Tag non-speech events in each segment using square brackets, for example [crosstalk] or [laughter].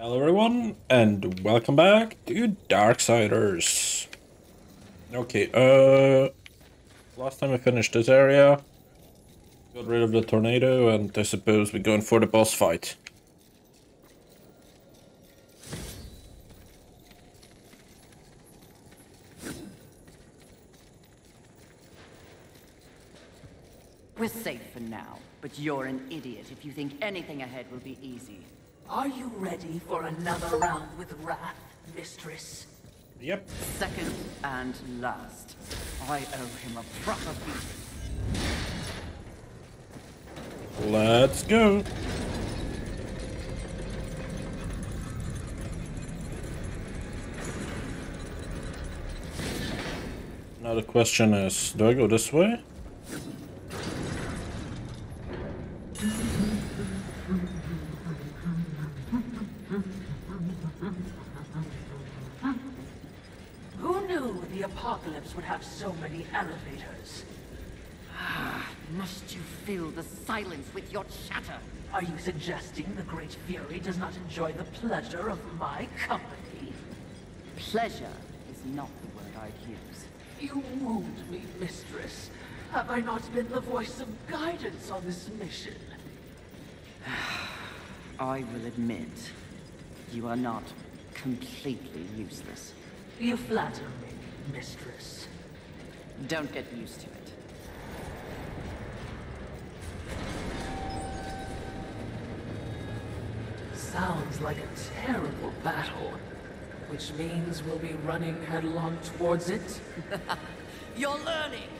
Hello everyone, and welcome back to Darksiders. Okay, uh... Last time I finished this area, got rid of the tornado, and I suppose we're going for the boss fight. We're safe for now, but you're an idiot if you think anything ahead will be easy. Are you ready for another round with Wrath, Mistress? Yep. Second and last. I owe him a proper beating. Let's go. Now the question is, do I go this way? Who knew the would have so many elevators? Ah, Must you fill the silence with your chatter? Are you suggesting the Great Fury does not enjoy the pleasure of my company? Pleasure is not the word I'd use. You wound me, Mistress. Have I not been the voice of guidance on this mission? [sighs] I will admit, you are not completely useless. You flatter me, Mistress. Don't get used to it. Sounds like a terrible battle. Which means we'll be running headlong towards it? [laughs] You're learning!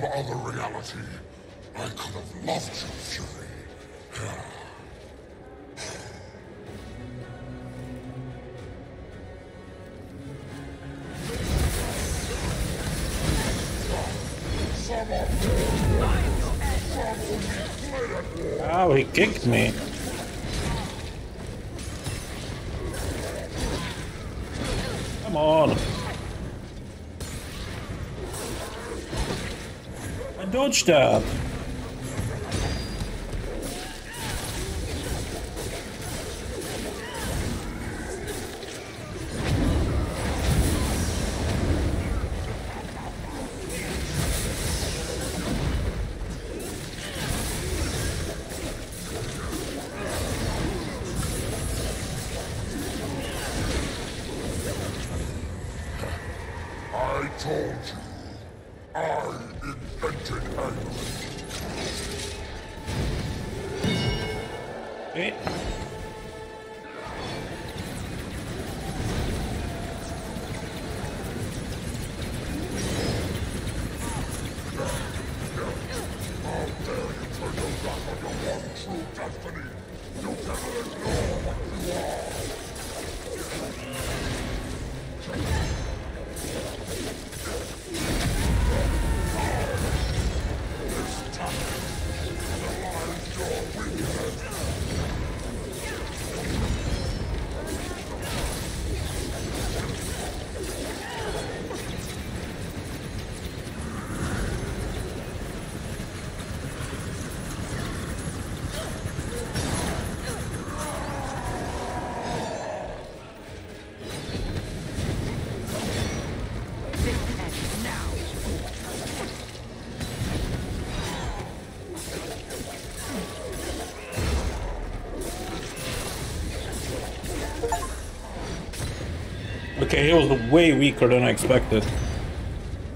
Some other reality, I could have loved you, Fury. Of Ow, he kicked me. Come on. I dodged He was way weaker than I expected.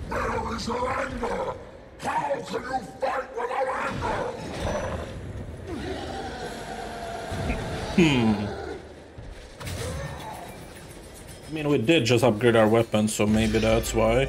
Where is your anger? How can you fight without anger? I mean, we did just upgrade our weapons, so maybe that's why.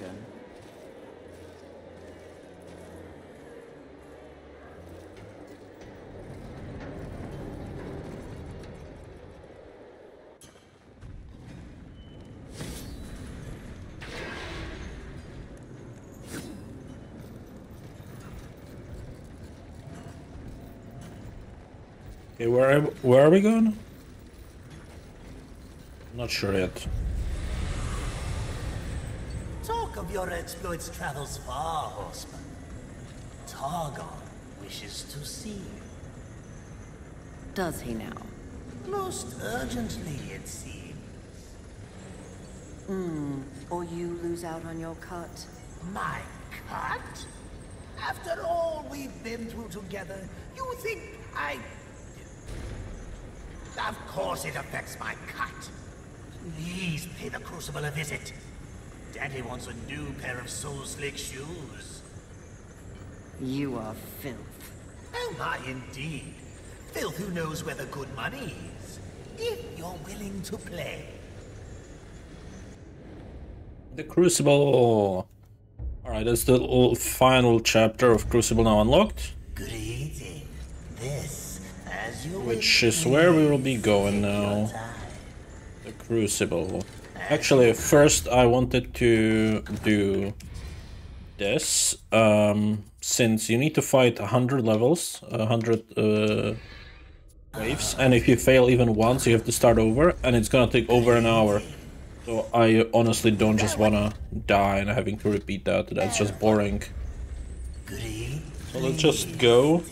Okay, where where are we going? Not sure yet. Of your exploits travels far, horseman. Targon wishes to see you. Does he now? Most urgently, it seems. Hmm, Or you lose out on your cut? My cut? After all we've been through together, you think I... Of course it affects my cut. Please pay the Crucible a visit. Daddy wants a new pair of Soul Slick shoes. You are filth. Oh, Am I indeed? Filth who knows where the good money is. If you're willing to play. The Crucible. Alright, that's the final chapter of Crucible now unlocked. Greeting. This, as you Which is where we will be going now. The Crucible. Actually, first I wanted to do this, um, since you need to fight 100 levels, 100 uh, waves, and if you fail even once, you have to start over, and it's gonna take over an hour. So I honestly don't just wanna die and having to repeat that, that's just boring. So let's just go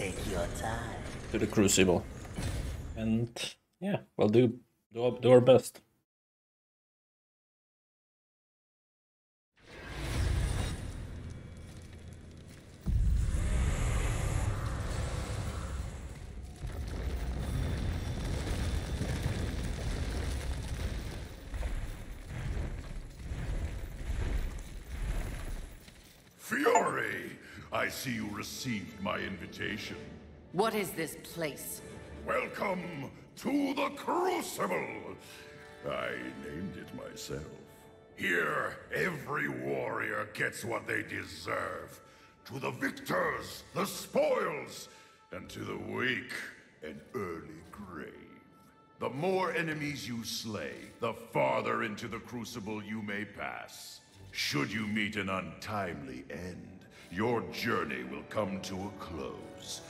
to the Crucible. And yeah, we'll do, do, do our best. Fury! I see you received my invitation. What is this place? Welcome to the Crucible! I named it myself. Here, every warrior gets what they deserve. To the victors, the spoils, and to the weak, an early grave. The more enemies you slay, the farther into the Crucible you may pass. Should you meet an untimely end, your journey will come to a close.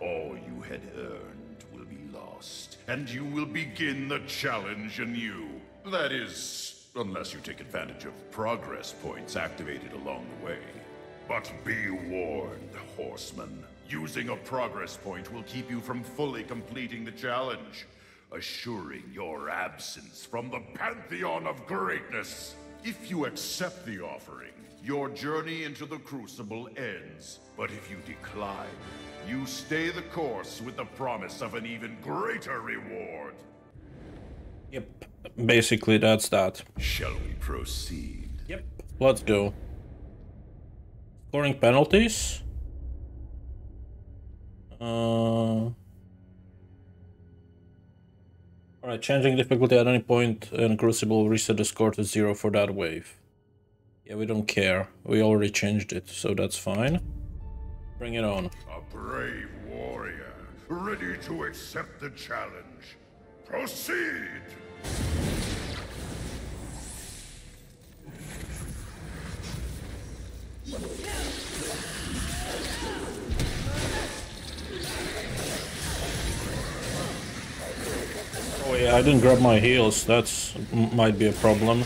All you had earned will be lost, and you will begin the challenge anew. That is, unless you take advantage of progress points activated along the way. But be warned, horseman. Using a progress point will keep you from fully completing the challenge, assuring your absence from the pantheon of greatness. If you accept the offering, your journey into the Crucible ends. But if you decline, you stay the course with the promise of an even greater reward. Yep, basically that's that. Shall we proceed? Yep, let's go. Scoring penalties. Uh... Alright, changing difficulty at any point and Crucible reset the score to zero for that wave. Yeah, we don't care. We already changed it, so that's fine. Bring it on. A brave warrior, ready to accept the challenge. Proceed! Oh, I didn't grab my heals. That's might be a problem.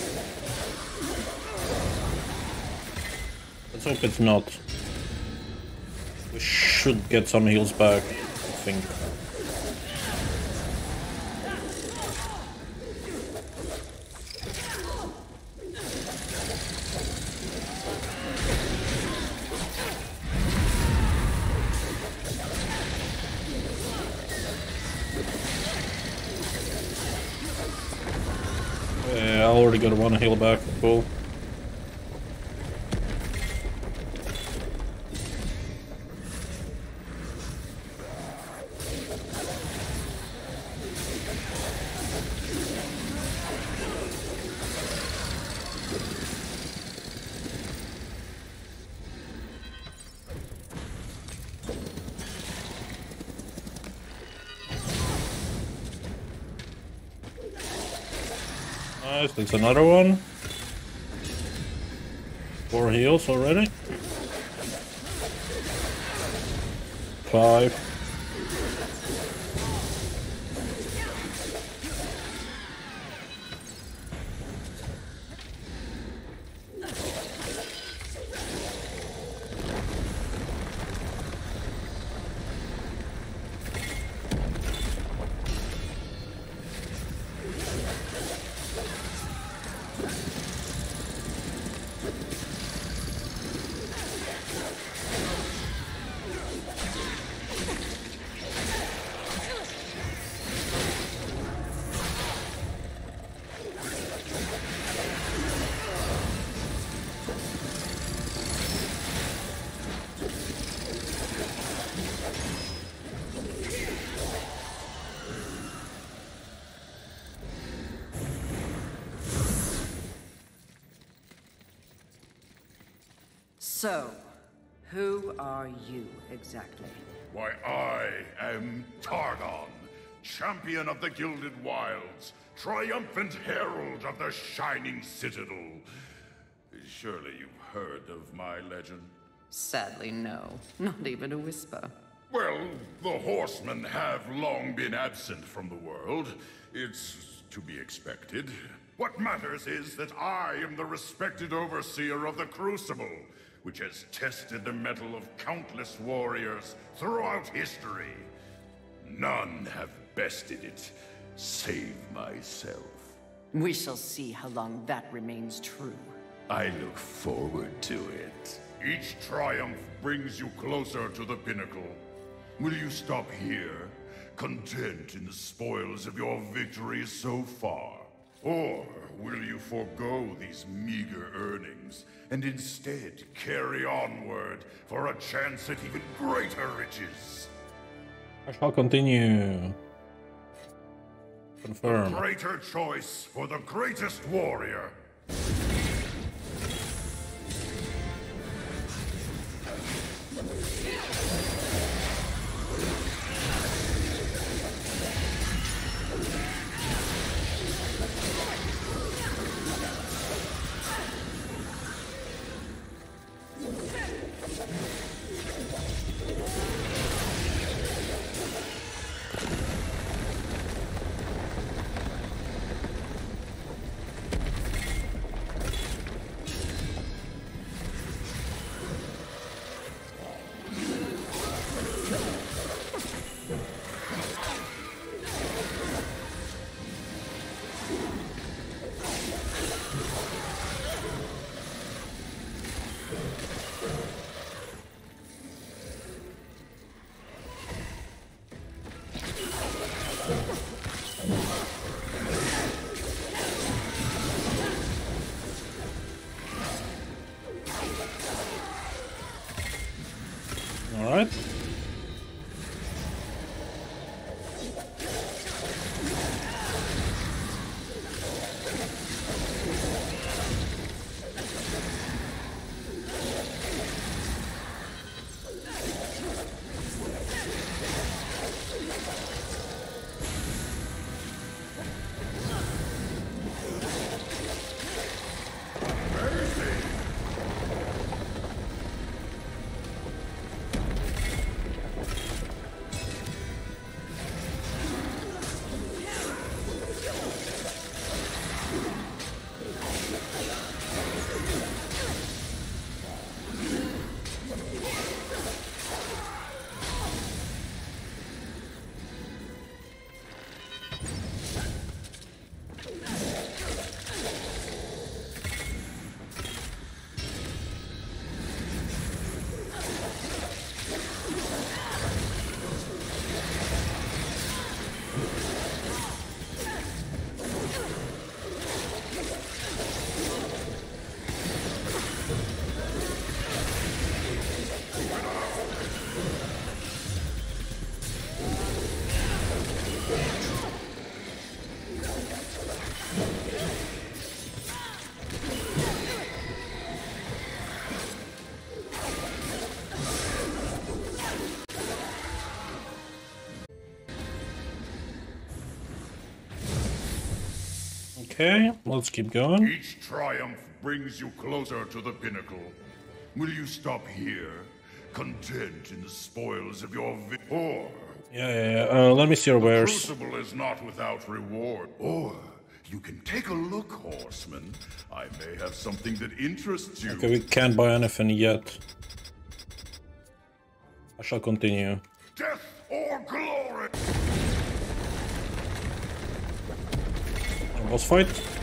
Let's hope it's not. We should get some heals back, I think. Got one heal back. Cool. That's another one. Four heals already. Five. The Gilded Wilds, triumphant herald of the Shining Citadel. Surely you've heard of my legend. Sadly, no. Not even a whisper. Well, the horsemen have long been absent from the world. It's to be expected. What matters is that I am the respected overseer of the Crucible, which has tested the mettle of countless warriors throughout history. None have bested it, save myself. We shall see how long that remains true. I look forward to it. Each triumph brings you closer to the pinnacle. Will you stop here, content in the spoils of your victories so far? Or will you forego these meager earnings and instead carry onward for a chance at even greater riches? I shall continue. Confirm. Greater choice for the greatest warrior. Okay, let's keep going. Each triumph brings you closer to the pinnacle. Will you stop here, content in the spoils of your victory? Yeah, yeah, yeah. Uh, let me see your wares. Crucible is not without reward. Or you can take a look, horseman. I may have something that interests you. Okay, we can't buy anything yet. I shall continue. Death or glory! Boss fight.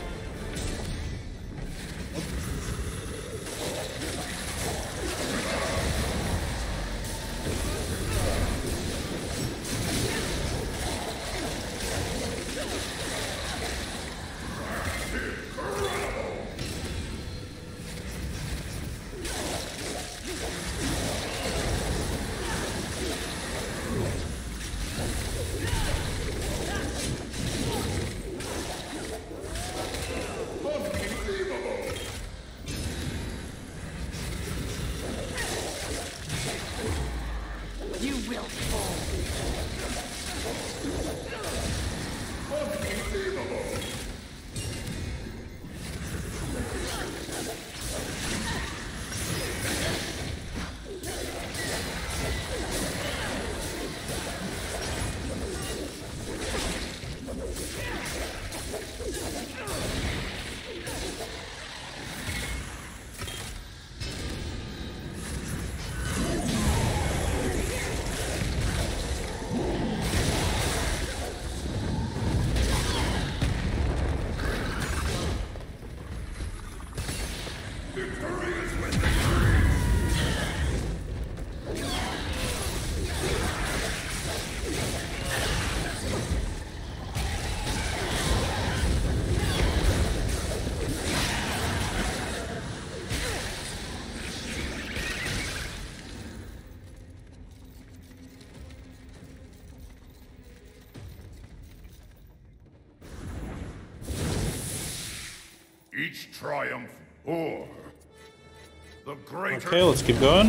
Okay, let's keep going.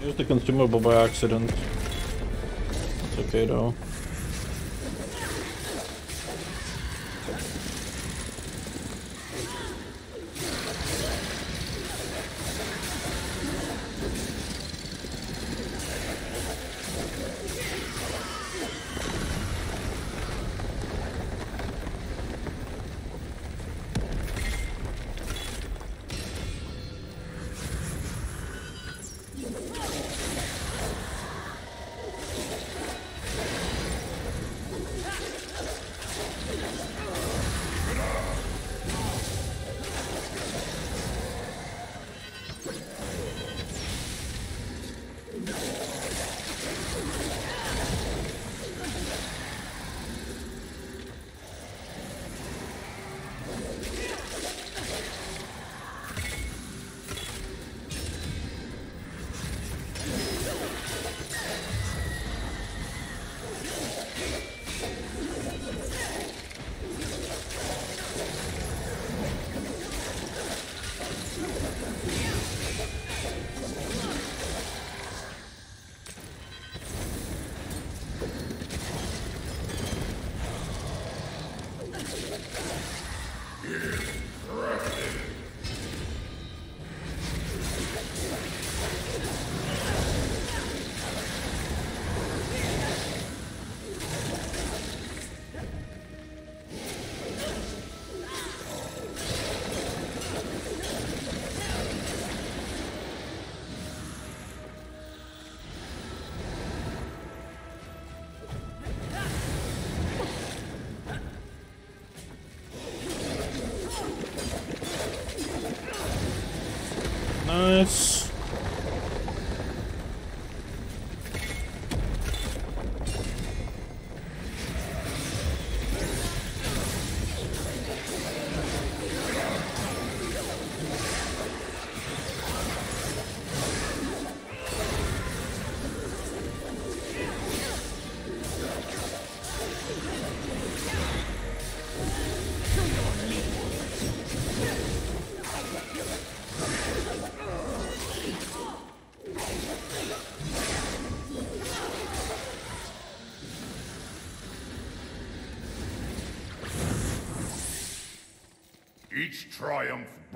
Use the consumable by accident. It's okay though.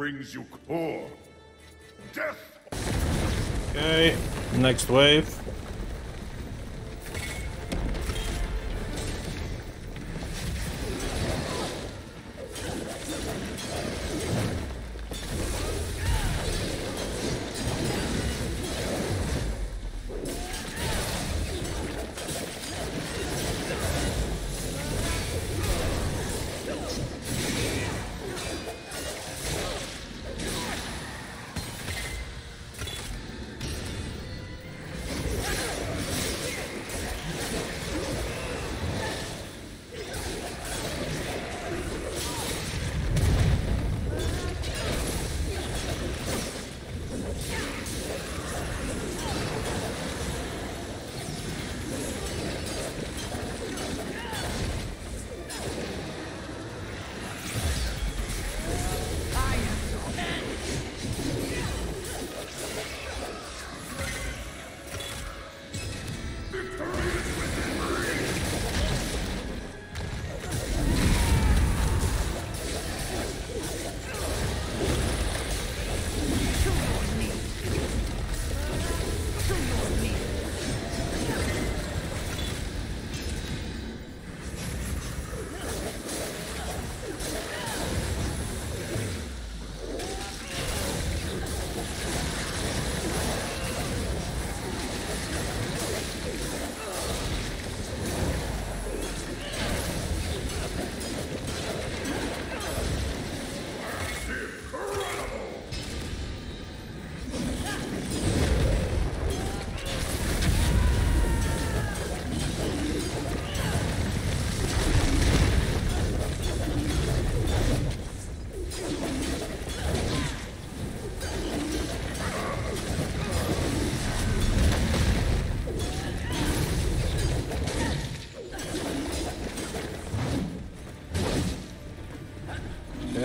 Brings you core. Death Okay, next wave.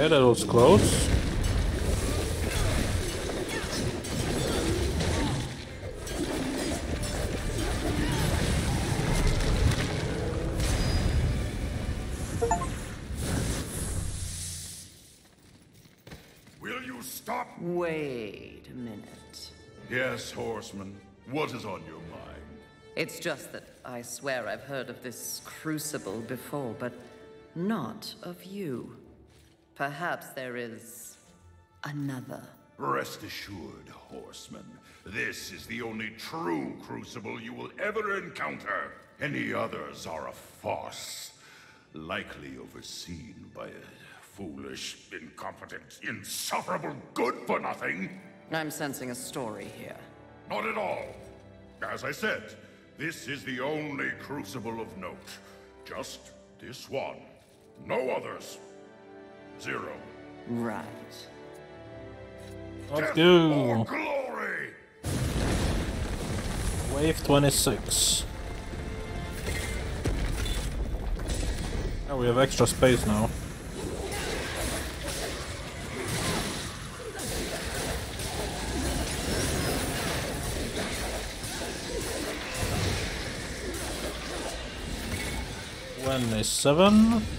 Okay, that was close. Will you stop? Wait a minute. Yes, horseman. What is on your mind? It's just that I swear I've heard of this crucible before, but not of you. Perhaps there is another. Rest assured, horseman. This is the only true crucible you will ever encounter. Any others are a farce. Likely overseen by a foolish, incompetent, insufferable good-for-nothing. I'm sensing a story here. Not at all. As I said, this is the only crucible of note. Just this one. No others. Zero. Right. Let's Death go. glory! Wave 26. Oh, we have extra space now. Twenty-seven. Each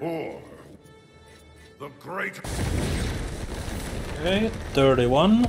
or the great Okay, 31.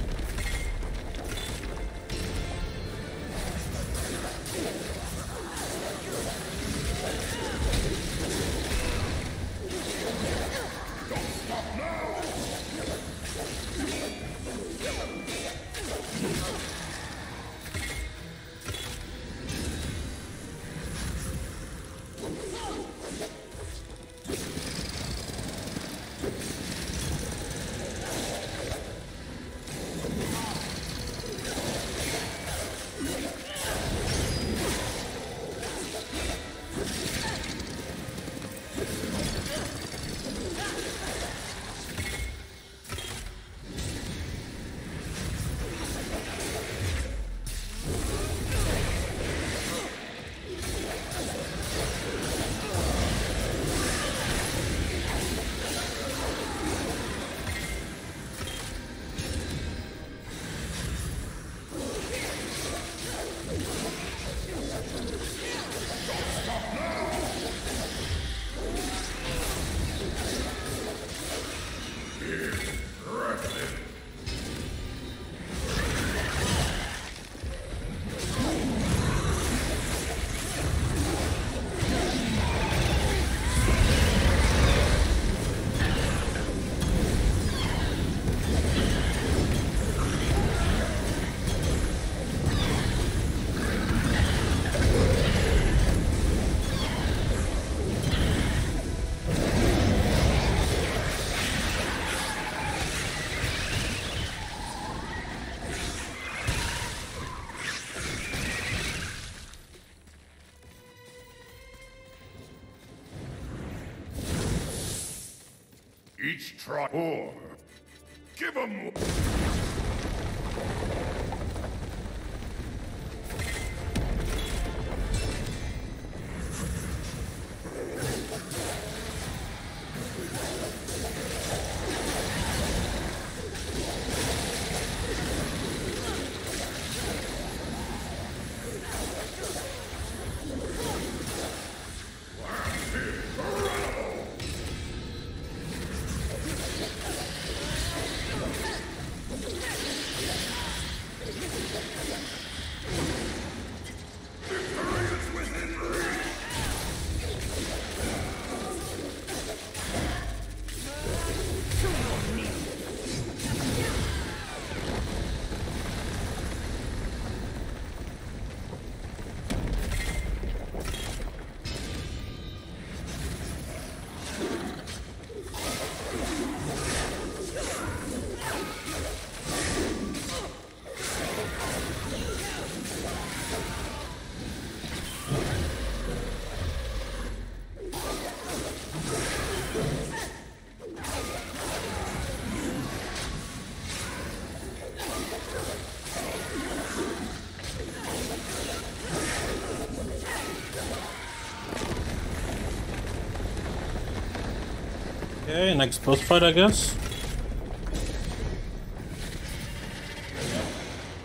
Okay, next boss fight, I guess.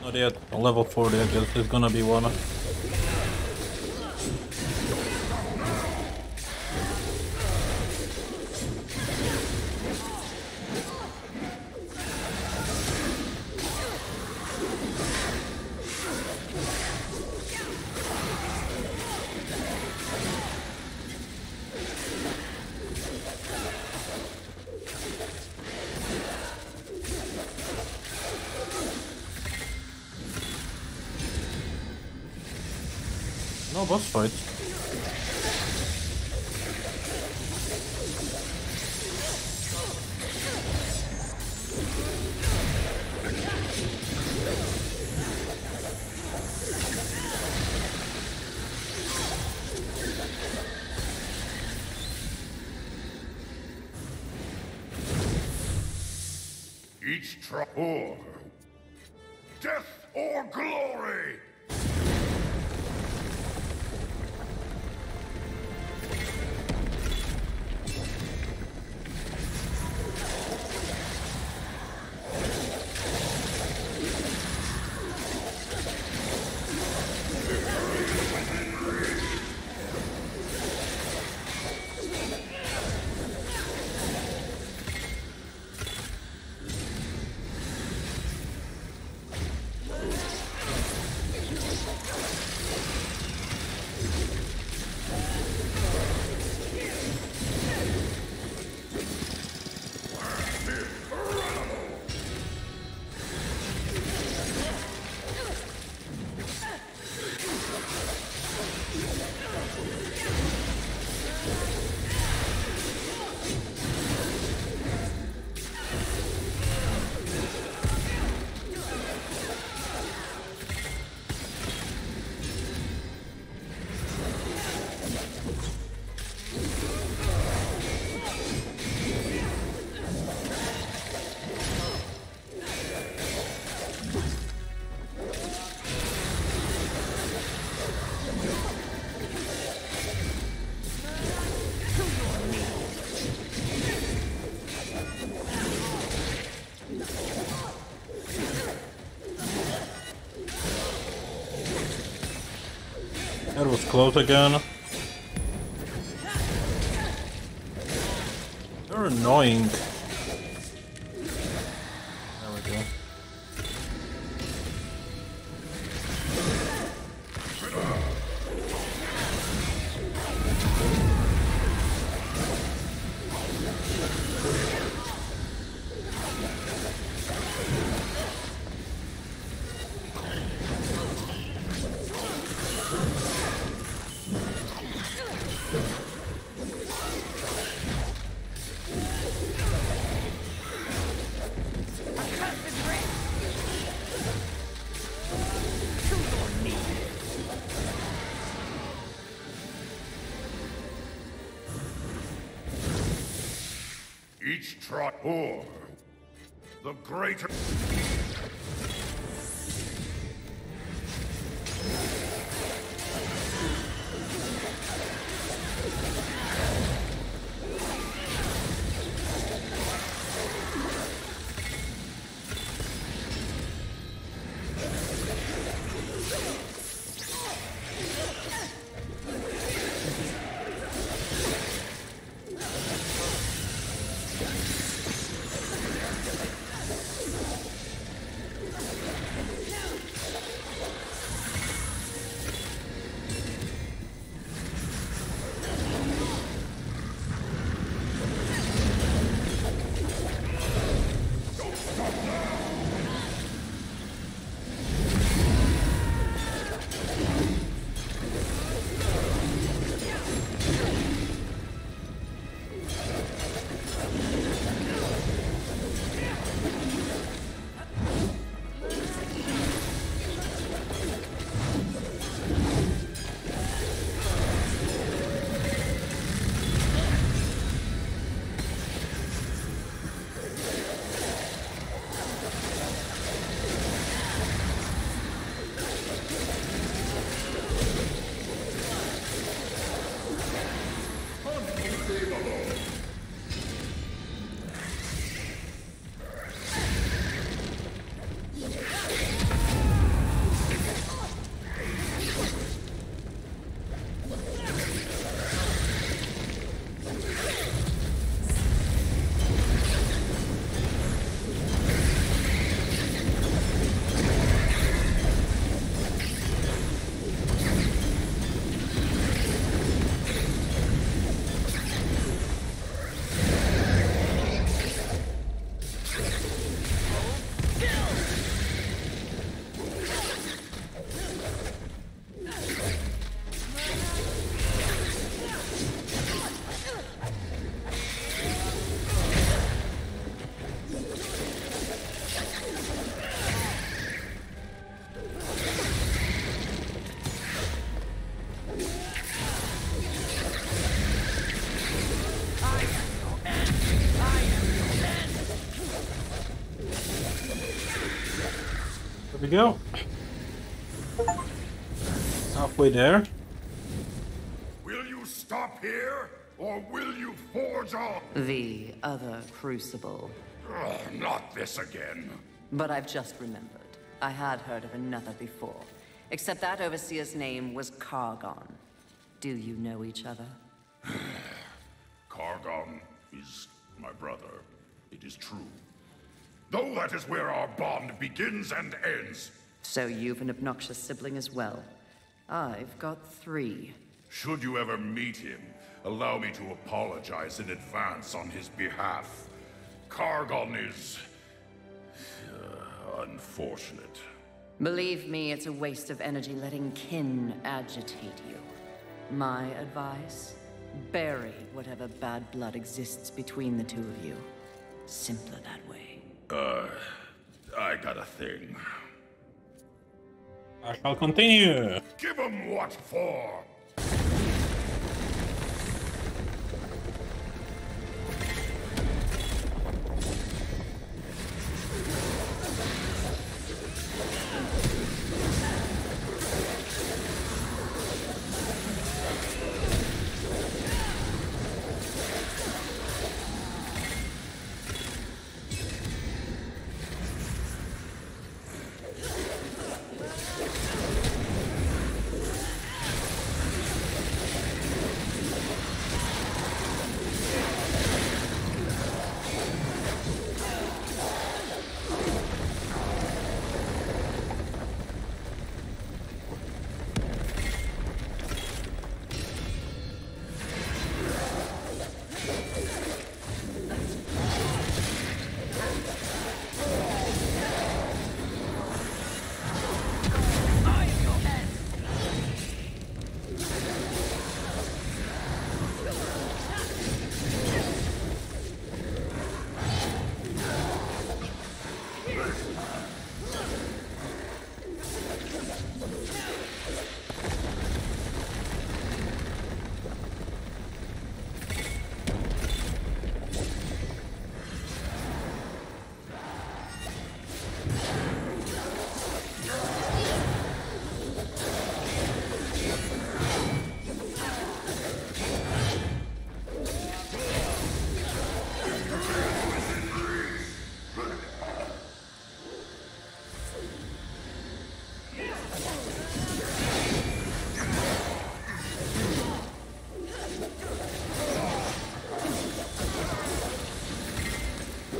Not yet. Uh, level 40, I guess. There's gonna be one. Close again. They're annoying. Go. Halfway there. Will you stop here, or will you forge on? The other crucible. Ugh, not this again. But I've just remembered. I had heard of another before. Except that overseer's name was Cargon. Do you know each other? [sighs] Cargon is my brother. It is true. Though that is where our bond begins and ends. So you've an obnoxious sibling as well. I've got three. Should you ever meet him, allow me to apologize in advance on his behalf. Cargon is... uh, unfortunate. Believe me, it's a waste of energy letting kin agitate you. My advice? Bury whatever bad blood exists between the two of you. Simpler that way. Uh, I got a thing. I shall continue. Give him what for?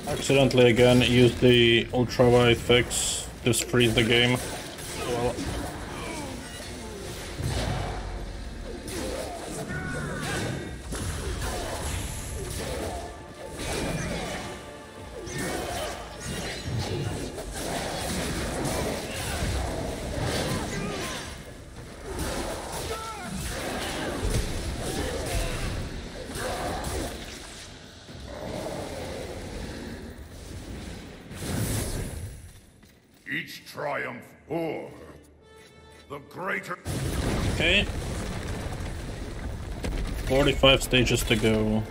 Accidentally again, use the ultra wide fix, just freeze the game. 45 stages to go.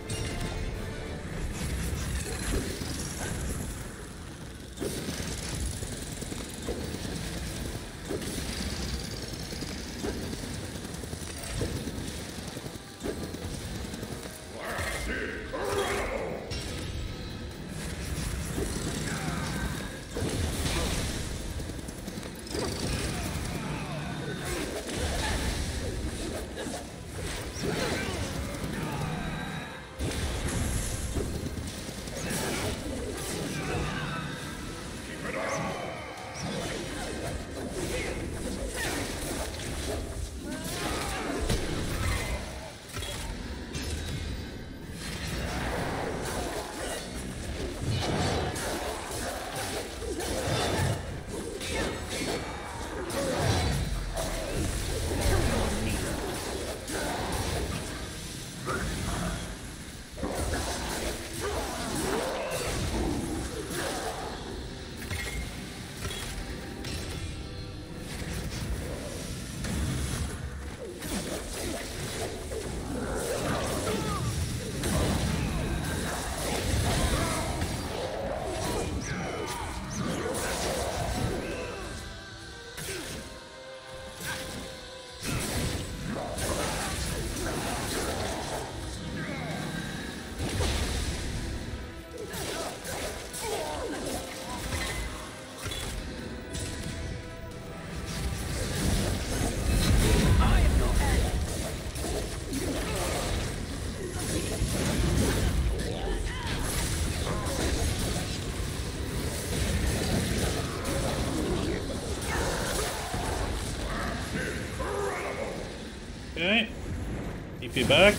TP back.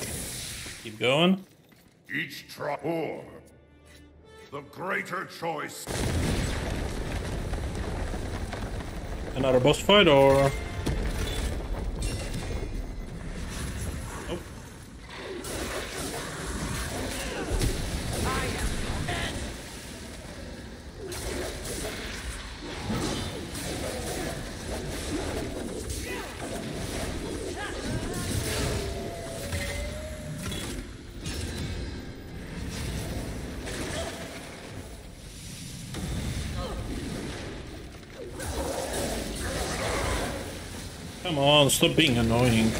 Keep going. Each tri- or the greater choice. Another boss fight or... Come on, stop being annoying.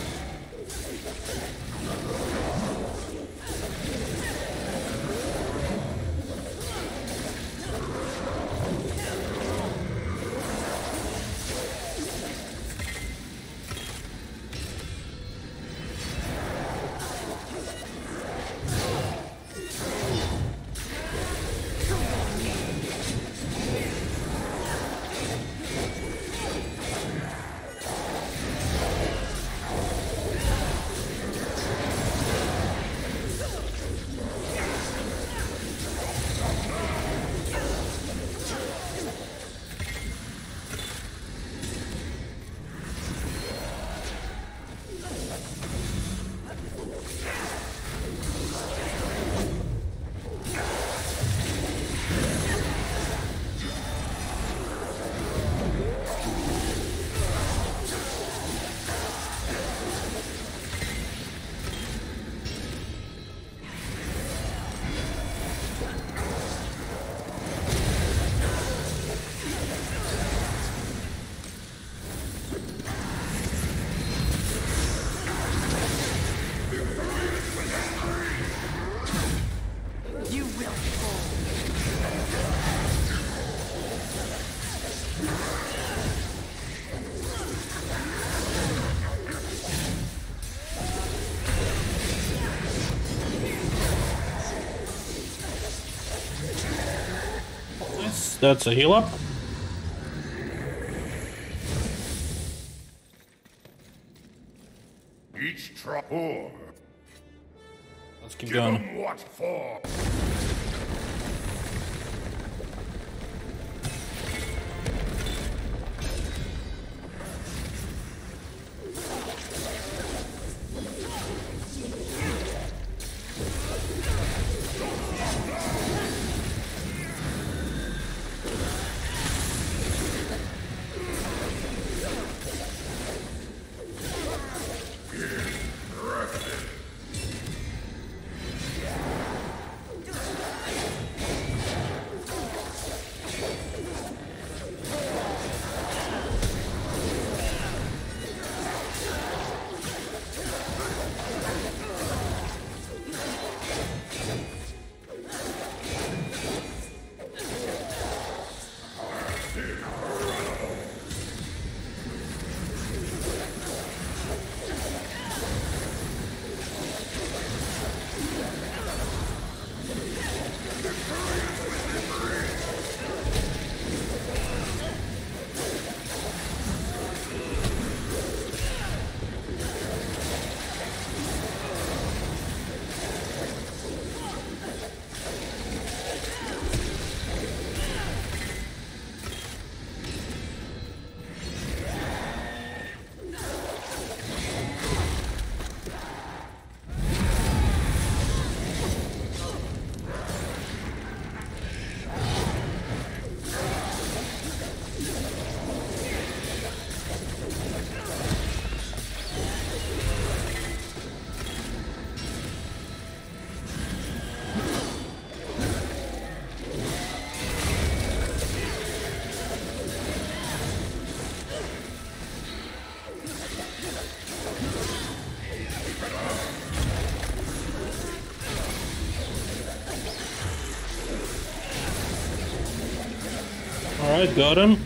That's a heal up. Got him.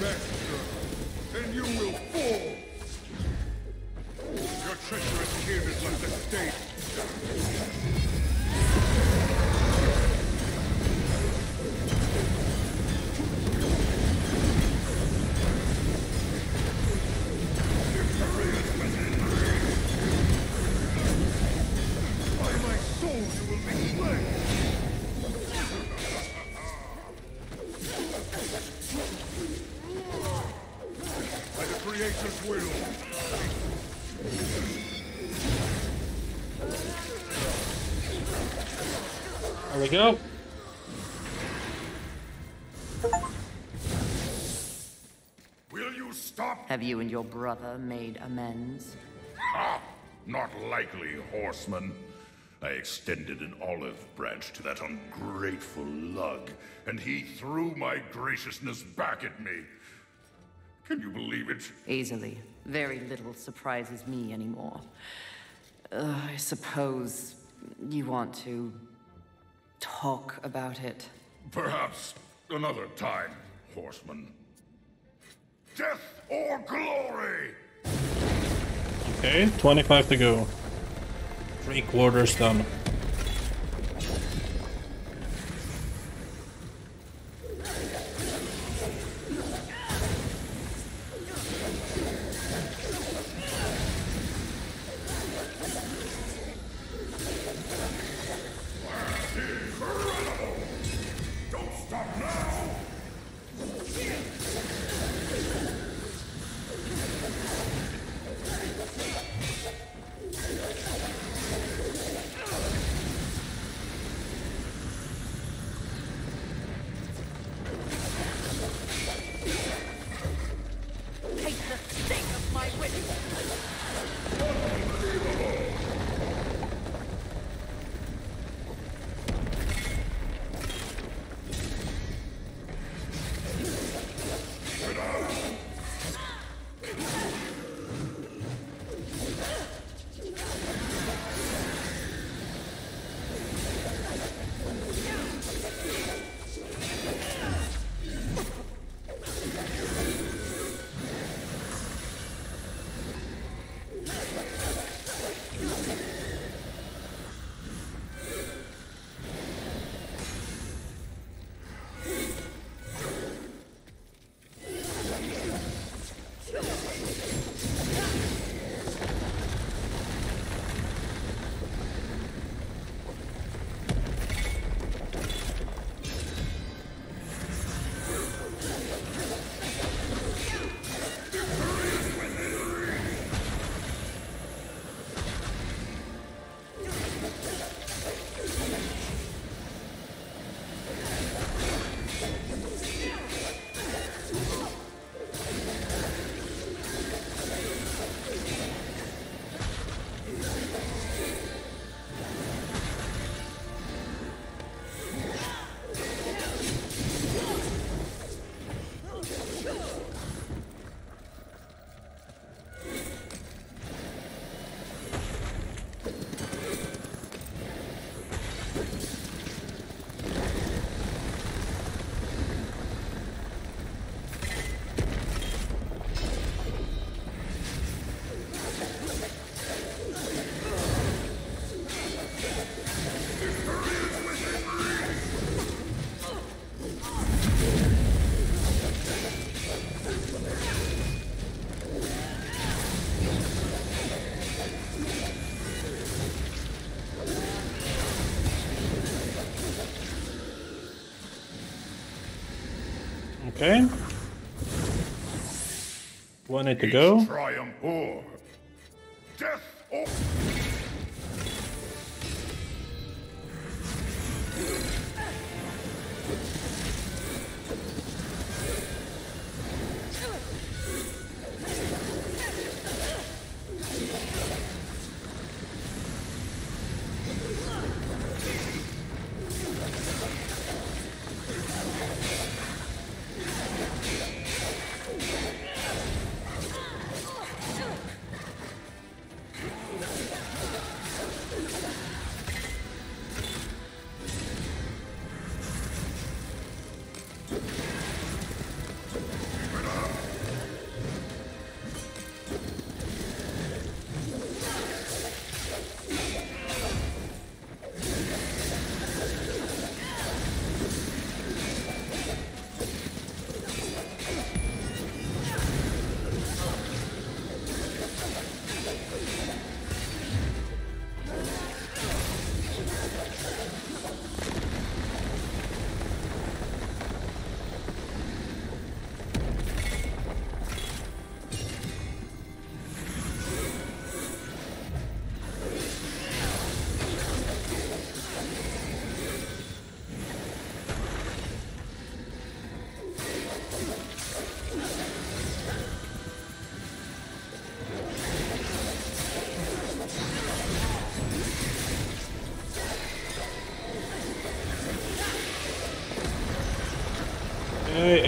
Heaven's we go. Will you stop? Have you and your brother made amends? Ha! Not likely, horseman. I extended an olive branch to that ungrateful lug, and he threw my graciousness back at me. Can you believe it? Easily. Very little surprises me anymore. Uh, I suppose you want to talk about it. Perhaps another time, horseman. Death or glory! Okay, 25 to go. Three quarters done. One need to go.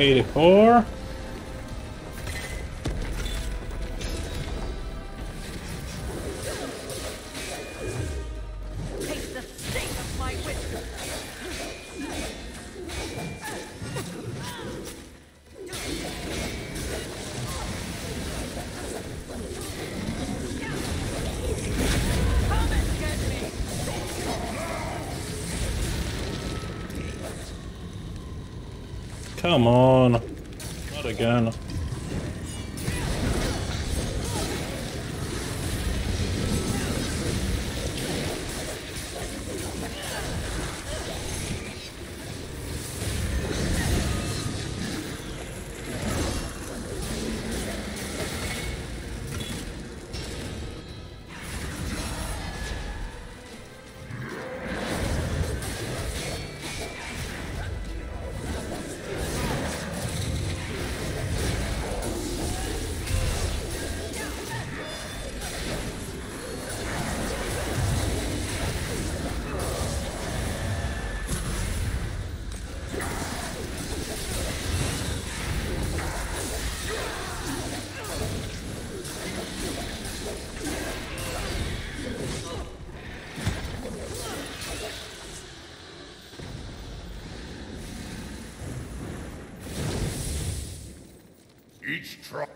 84. Come on. Not again.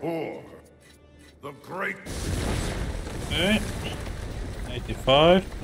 Each the great Okay. 85.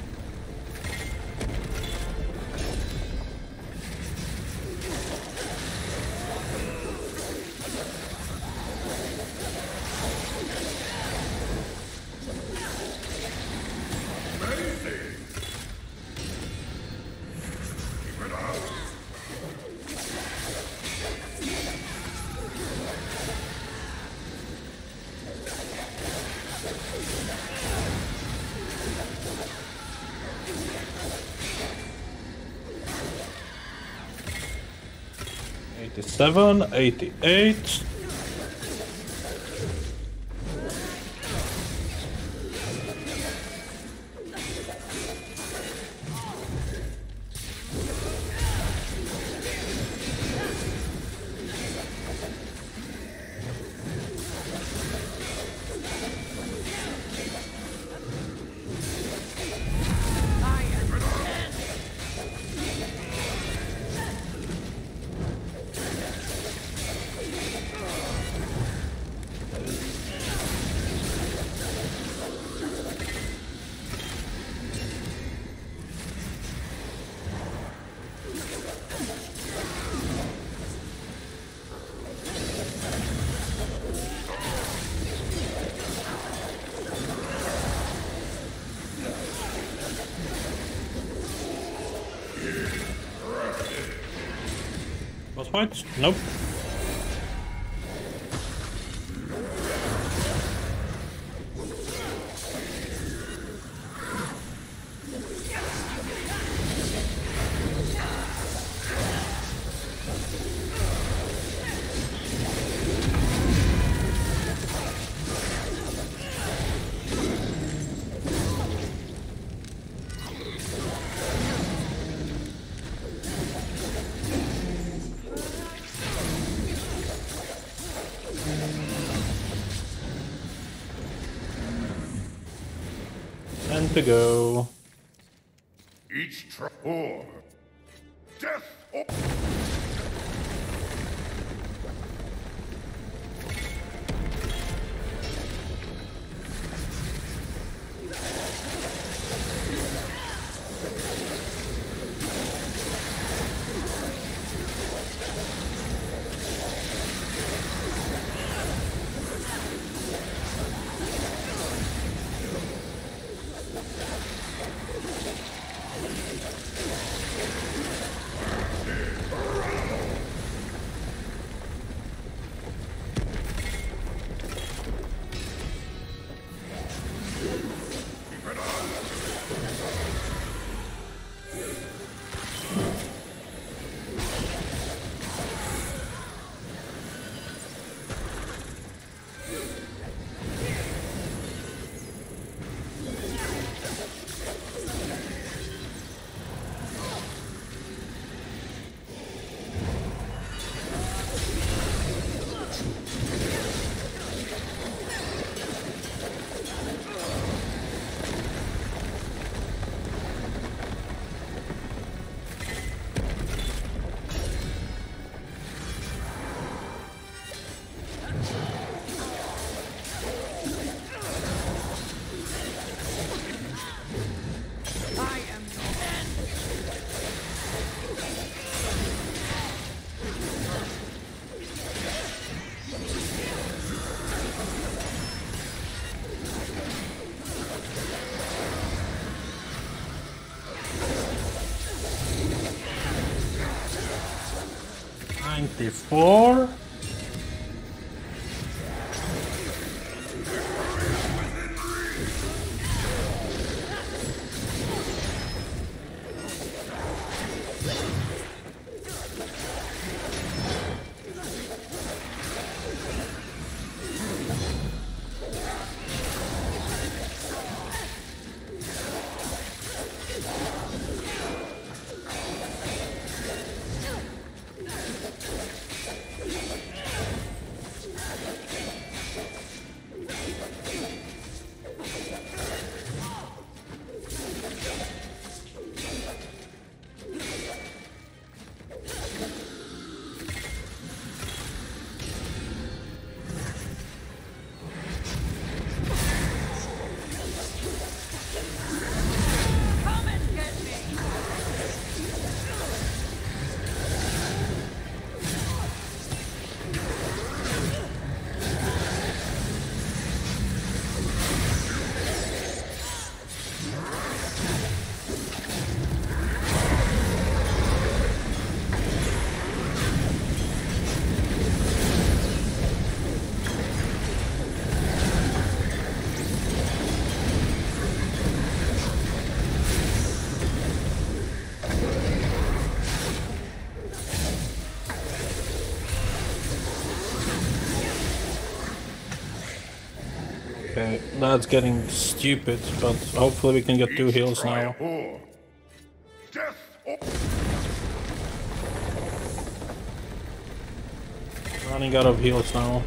788 much. Ten to go. each Trapor. Death or 24. Okay, that's getting stupid, but hopefully we can get two heals now. Running out of heals now.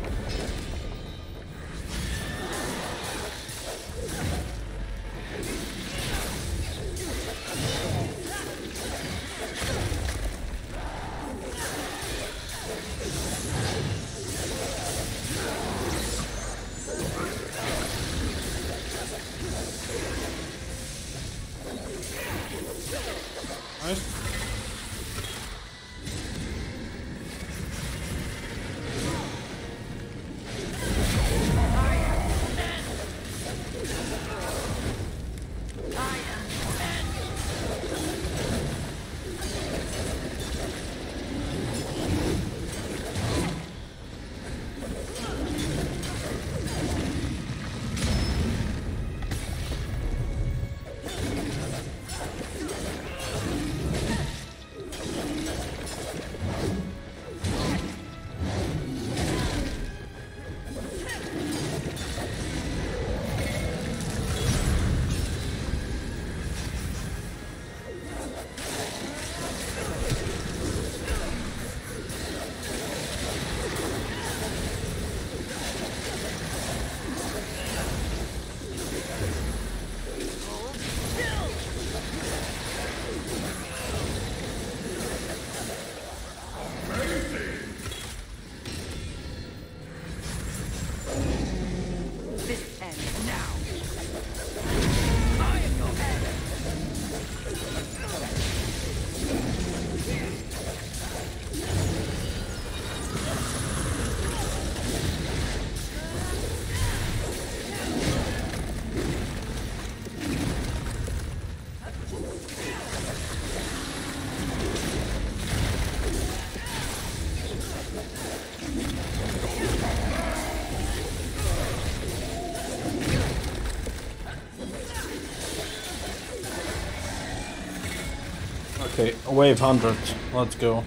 Wave 100. Let's go.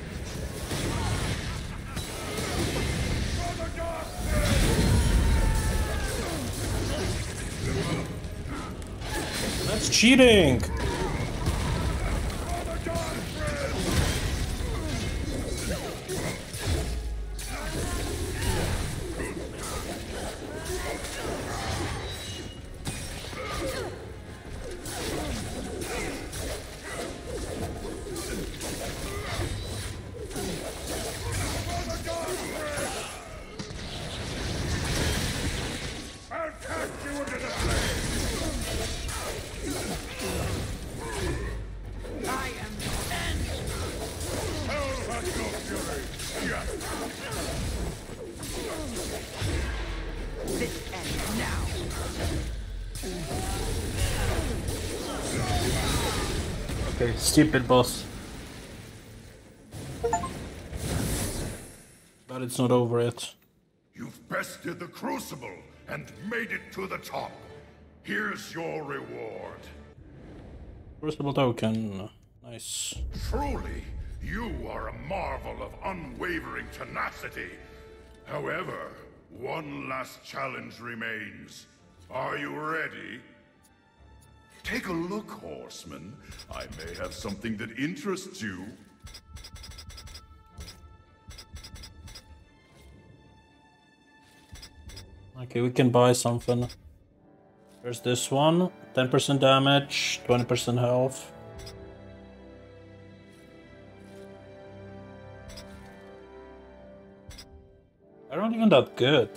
That's cheating! This ends now. Okay, stupid boss. But it's not over yet. You've bested the Crucible and made it to the top. Here's your reward. Crucible token. Nice. Truly, you are a marvel of unwavering tenacity. However, one last challenge remains. Are you ready? Take a look, horseman. I may have something that interests you. Okay, we can buy something. There's this one. 10% damage, 20% health. They're not even that good.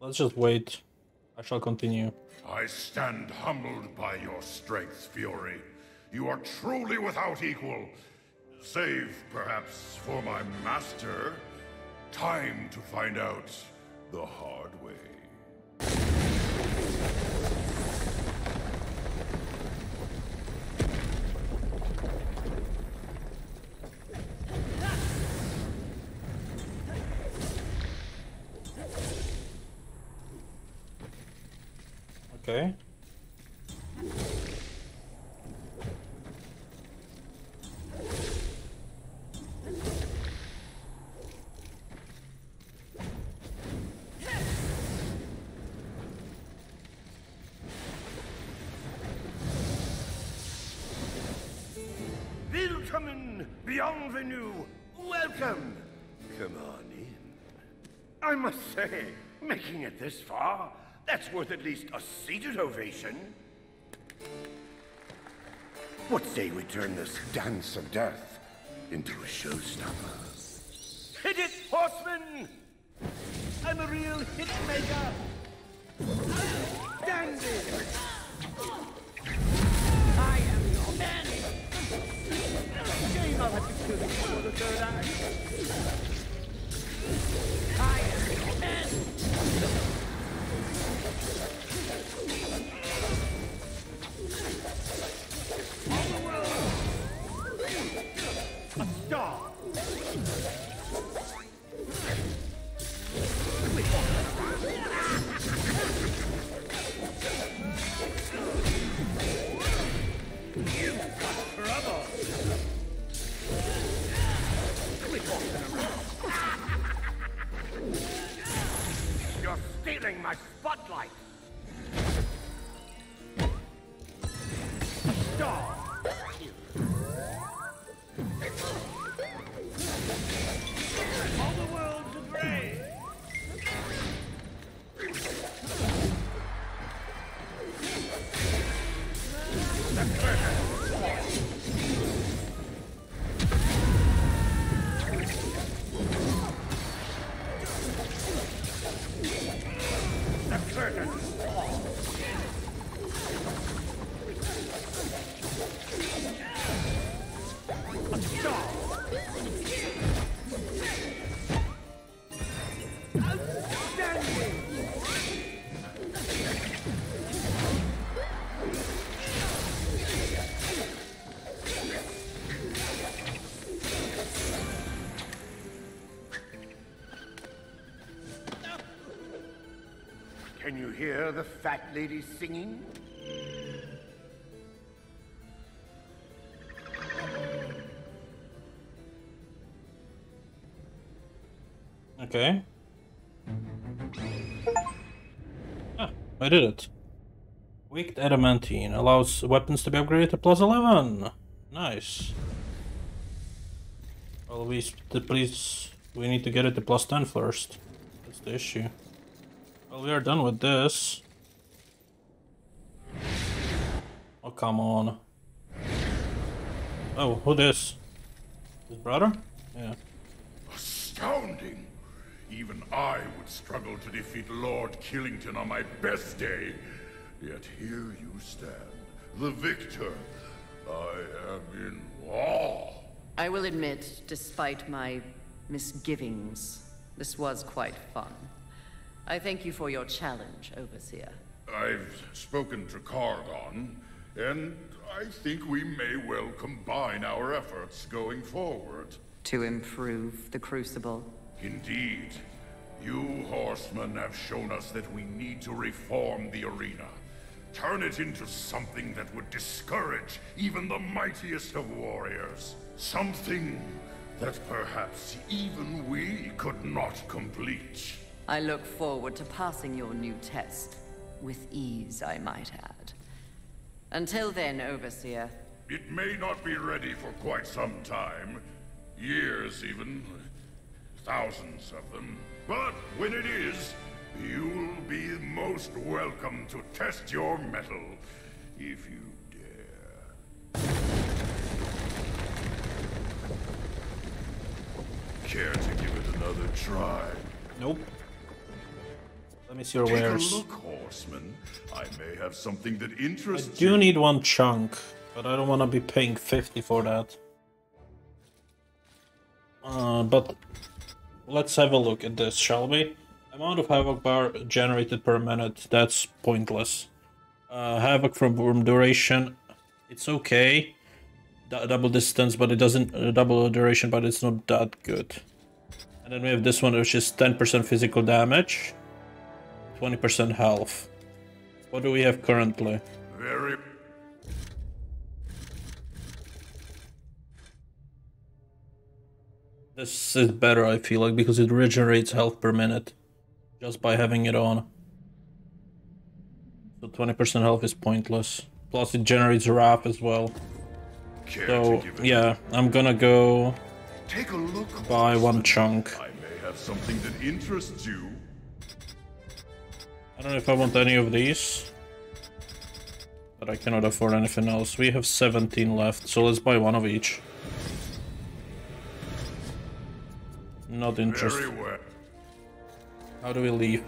Let's just wait. I shall continue. I stand humbled by your strength, Fury. You are truly without equal. Save, perhaps, for my master. Time to find out the hard way. Okay. Willkommen, welcome. Come on in. I must say, making it this far, that's worth at least a seated ovation. What say we turn this dance of death into a showstopper? Hit it, horseman! I'm a real hit maker! Dandy! I am your man! Shame I'll have to kill you before the third. I am your man! Star! Hear the fat lady singing? Okay. Ah, I did it. Wicked Adamantine allows weapons to be upgraded to plus 11. Nice. Well, we please we need to get it to plus 10 first. That's the issue. Well, we are done with this. Oh, come on. Oh, who this? His brother? Yeah. Astounding! Even I would struggle to defeat Lord Killington on my best day. Yet here you stand, the victor. I am in awe. I will admit, despite my misgivings, this was quite fun. I thank you for your challenge, Overseer. I've spoken to Cardon, and I think we may well combine our efforts going forward. To improve the Crucible? Indeed. You horsemen have shown us that we need to reform the arena. Turn it into something that would discourage even the mightiest of warriors. Something that perhaps even we could not complete. I look forward to passing your new test. With ease, I might add. Until then, Overseer. It may not be ready for quite some time. Years, even. Thousands of them. But when it is, you'll be most welcome to test your mettle. If you dare. Care to give it another try? Nope. Let me see your Take wares. a look, horseman. I may have something that I interests do you. need one chunk, but I don't want to be paying 50 for that. Uh, but let's have a look at this, shall we? Amount of havoc bar generated per minute, that's pointless. Uh, havoc from room duration, it's okay. D double distance, but it doesn't uh, double duration, but it's not that good. And then we have this one, which is 10% physical damage, 20% health. What do we have currently? Very This is better, I feel like, because it regenerates health per minute just by having it on. So 20% health is pointless. Plus, it generates wrath as well. care So, yeah, I'm gonna go Take a look. buy one chunk. I may have something that interests you. I don't know if I want any of these. But I cannot afford anything else. We have 17 left, so let's buy one of each. Not Very interested. well. How do we leave?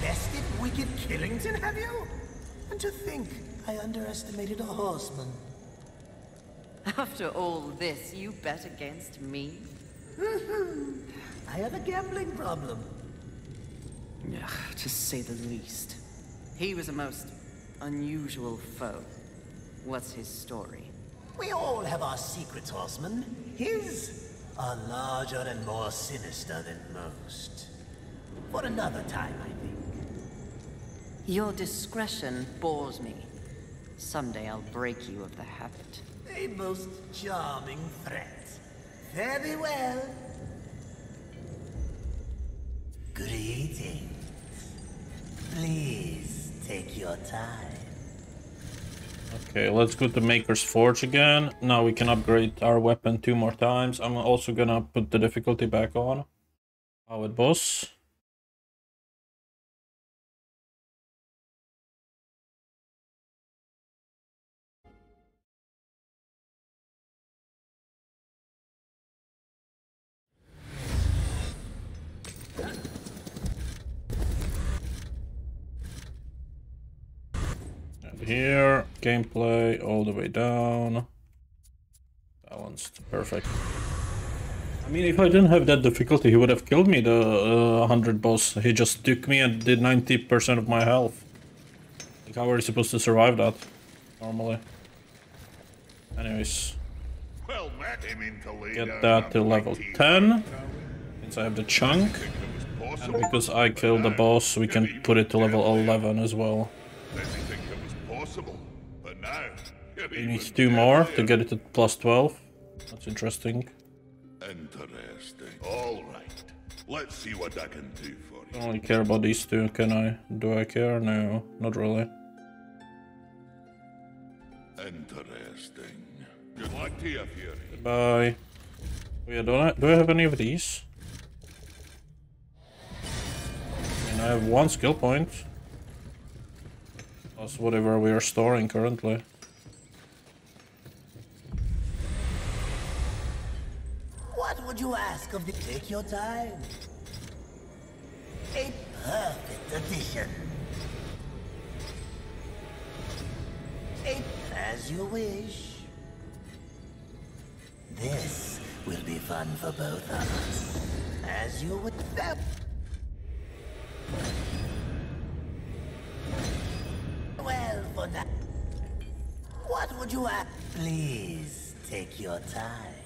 Bested wicked Killington, have you? And to think, I underestimated a horseman. After all this, you bet against me? [laughs] I have a gambling problem. Yeah, to say the least. He was a most unusual foe. What's his story? We all have our secrets, horseman. His are larger and more sinister than most. For another time, I think. Your discretion bores me. Someday I'll break you of the habit. A most charming threat. Very well. Greetings. Please take your time. Okay, let's go to Maker's Forge again. Now we can upgrade our weapon two more times. I'm also gonna put the difficulty back on. How it boss. And here, gameplay all the way down. Balanced, perfect. I mean, if I didn't have that difficulty, he would have killed me, the uh, 100 boss. He just took me and did 90% of my health. Like, how are you supposed to survive that, normally? Anyways, Well, met him in Toledo. get that to level 10. Since I have the chunk. And because I killed the boss, we can put it to level 11 as well. [laughs] We need two more to get it to plus 12. That's interesting. Interesting. All right. Let's see what I can do for I you. don't really care about these two, can I? Do I care? No, not really. Interesting. Good luck to you, Fury. Bye. Oh yeah, do I, do I have any of these? I mean, I have one skill point. Plus whatever we are storing currently. Would you ask of the... Take your time. A perfect addition. A As you wish. This will be fun for both of us. As you would... Well, for that... What would you ask? Please, take your time.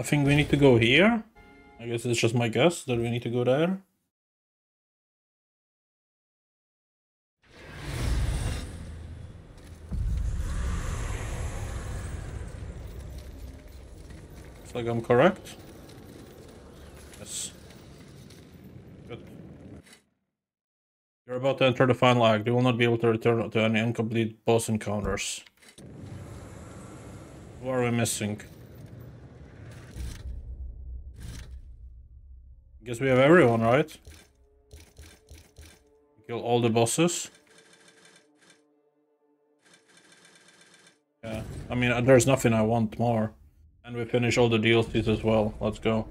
I think we need to go here. I guess it's just my guess that we need to go there. Looks like I'm correct. Yes. Good. You're about to enter the final act. You will not be able to return to any incomplete boss encounters. Who are we missing? Guess we have everyone, right? Kill all the bosses. Yeah, I mean, there's nothing I want more. And we finish all the DLCs as well. Let's go.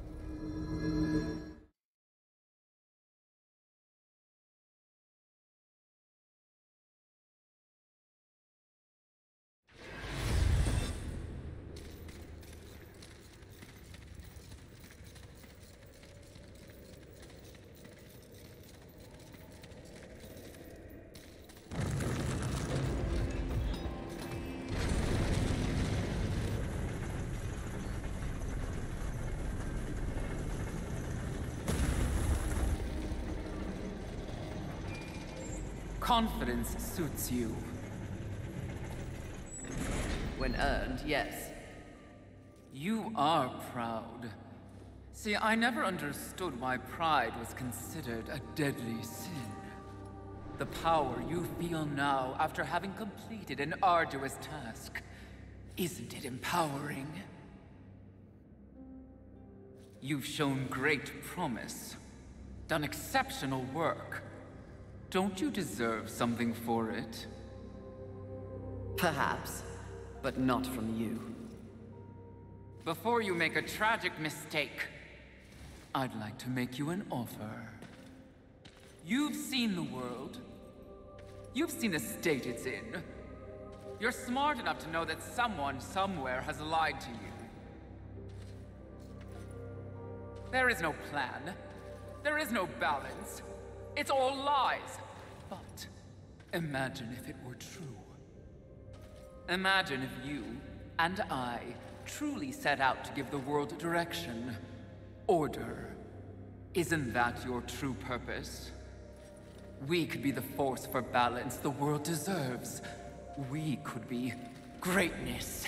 Suits you. When earned, yes. You are proud. See, I never understood why pride was considered a deadly sin. The power you feel now after having completed an arduous task, isn't it empowering? You've shown great promise, done exceptional work. Don't you deserve something for it? Perhaps, but not from you. Before you make a tragic mistake, I'd like to make you an offer. You've seen the world. You've seen the state it's in. You're smart enough to know that someone somewhere has lied to you. There is no plan. There is no balance. It's all lies. But imagine if it were true. Imagine if you and I truly set out to give the world direction, order. Isn't that your true purpose? We could be the force for balance the world deserves. We could be greatness.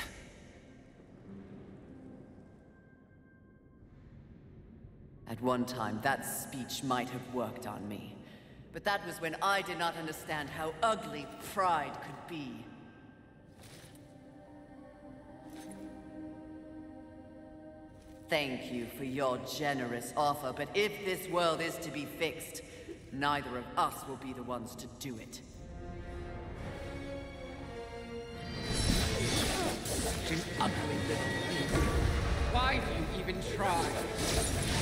At one time, that speech might have worked on me. But that was when I did not understand how ugly pride could be. Thank you for your generous offer, but if this world is to be fixed, neither of us will be the ones to do it. Why do you even try?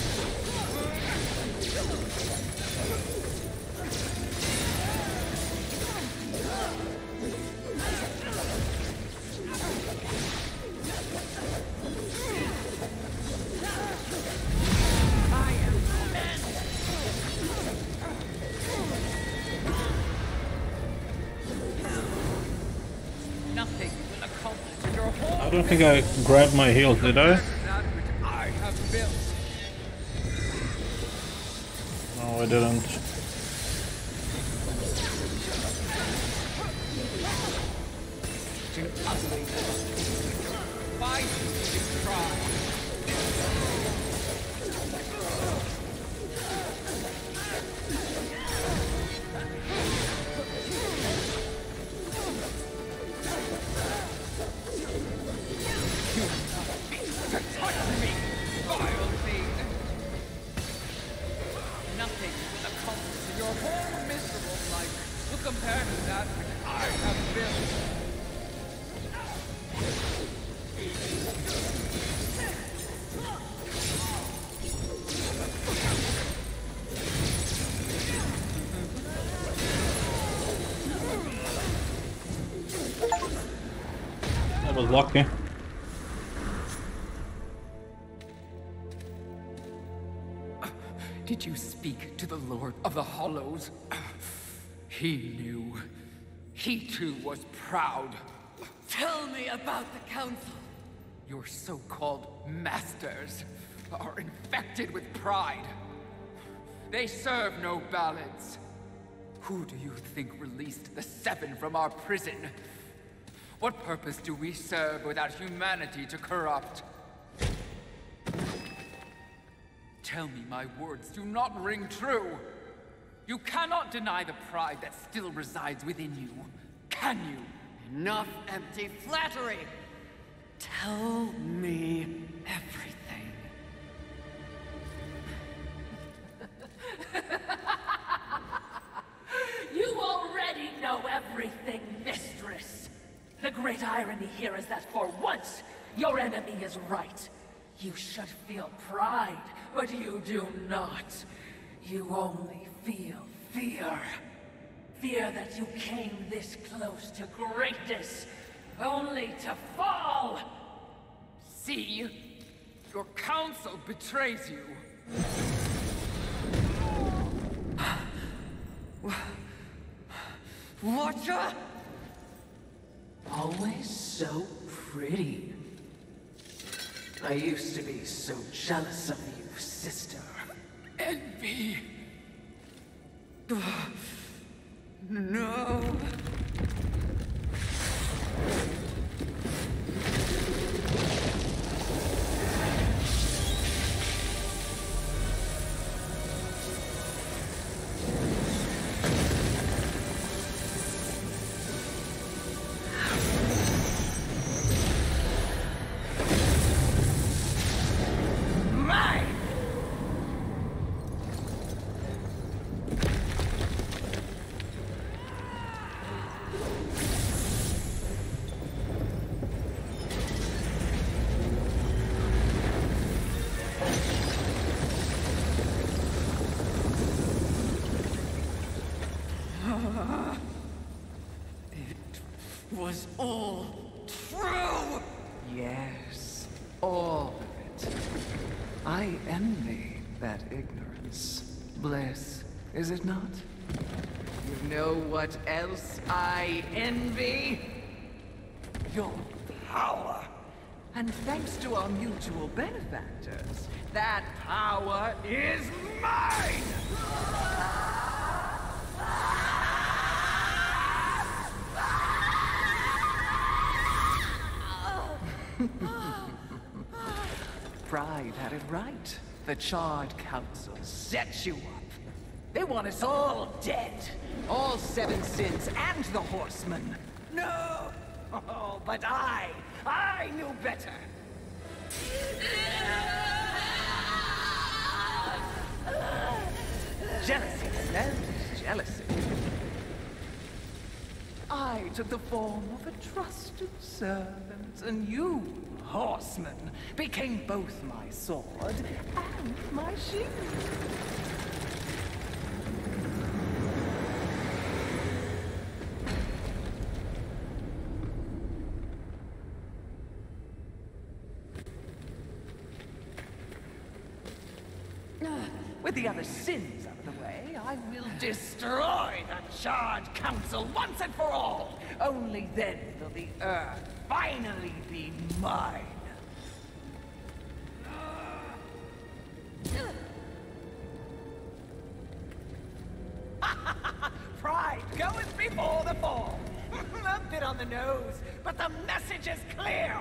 I don't think I grabbed my heals, did I? Didn't. So-called masters are infected with pride. They serve no balance. Who do you think released the Seven from our prison? What purpose do we serve without humanity to corrupt? Tell me my words do not ring true. You cannot deny the pride that still resides within you, can you? Enough empty flattery. Tell me everything. [laughs] You already know everything, mistress. The great irony here is that for once, your enemy is right. You should feel pride, but you do not. You only feel fear. Fear that you came this close to greatness, only to fall! See? Your counsel betrays you. Watcher? Always so pretty. I used to be so jealous of you, sister. Envy. No. I envy? Your power. And thanks to our mutual benefactors, that power is mine! [laughs] Pride had it right. The Charred Council set you up. They want us all dead. All Seven Sins and the Horsemen. No! Oh, but I, I knew better. Jealousy, selfish jealousy. I took the form of a trusted servant, and you, horseman, became both my sword and my shield. With the other sins out of the way, I will destroy the Charred Council once and for all. Only then will the Earth finally be mine. [laughs] Pride goeth before the fall. [laughs] A bit on the nose, but the message is clear.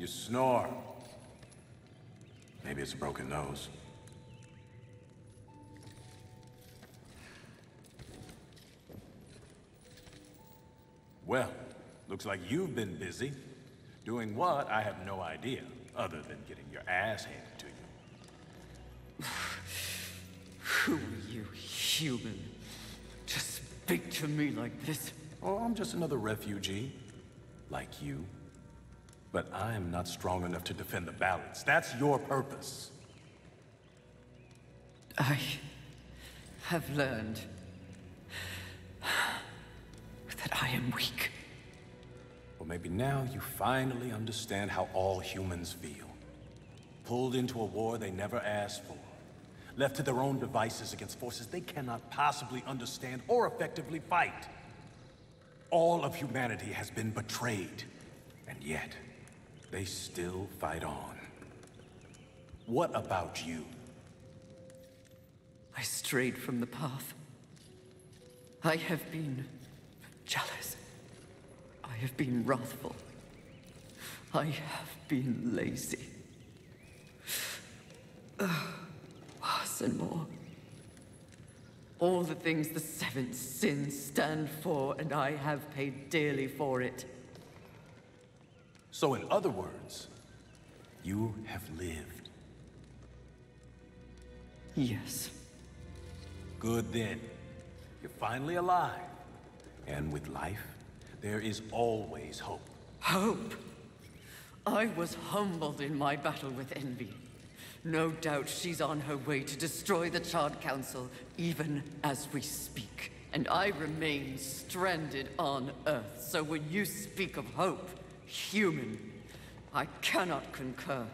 You snore. Maybe it's a broken nose. Well, looks like you've been busy. Doing what, I have no idea, other than getting your ass handed to you. [sighs] Who are you, human to speak to me like this. Oh, I'm just another refugee, like you. But I am not strong enough to defend the balance. That's your purpose. I have learned that I am weak. Well, maybe now you finally understand how all humans feel. Pulled into a war they never asked for. Left to their own devices against forces they cannot possibly understand or effectively fight. All of humanity has been betrayed. And yet, they still fight on. What about you? I strayed from the path. I have been jealous. I have been wrathful. I have been lazy. Ugh, worse and more. All the things the seven sins stand for, and I have paid dearly for it. So in other words, you have lived. Yes. Good then. You're finally alive. And with life, there is always hope. Hope? I was humbled in my battle with Envy. No doubt she's on her way to destroy the Charred Council, even as we speak. And I remain stranded on Earth, so when you speak of hope, human, I cannot concur.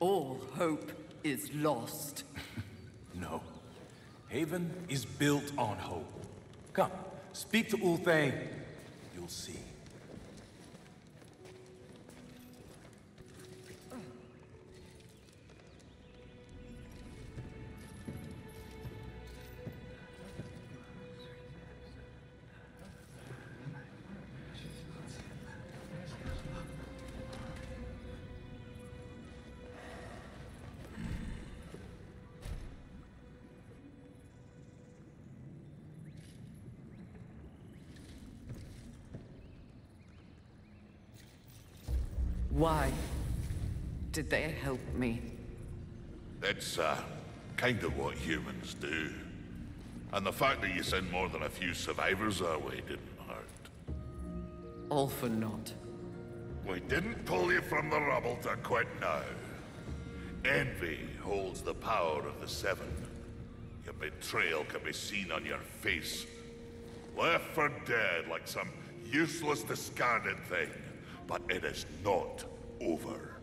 All hope is lost. [laughs] No. Haven is built on hope. Come, speak to Ulthane. You'll see. Why did they help me? That's, uh, kind of what humans do. And the fact that you sent more than a few survivors our way didn't hurt. All for naught. We didn't pull you from the rubble to quit now. Envy holds the power of the Seven. Your betrayal can be seen on your face. Left for dead like some useless discarded thing. But it is not over.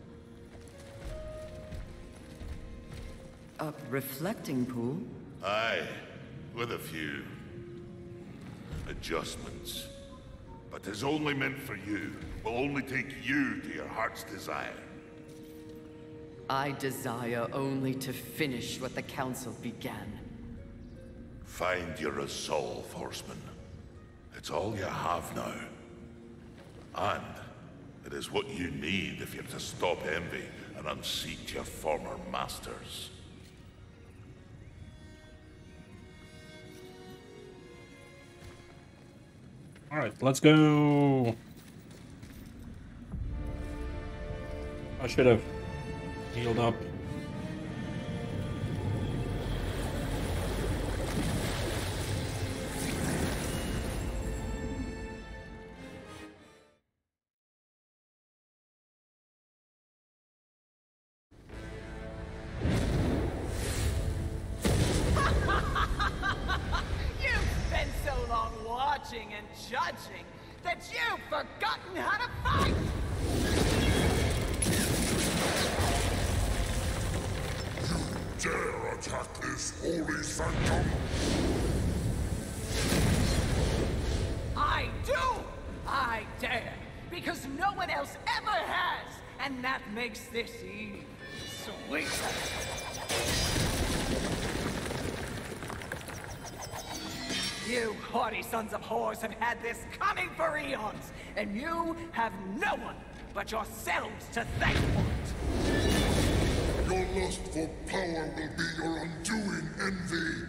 A reflecting pool? Aye, with a few adjustments. But is only meant for you. Will only take you to your heart's desire. I desire only to finish what the Council began. Find your resolve, Horseman. It's all you have now. And it is what you need if you're to stop envy and unseat your former masters. Alright, let's go. I should have healed up. Had this coming for eons, and you have no one but yourselves to thank for it! Your lust for power will be your undoing envy.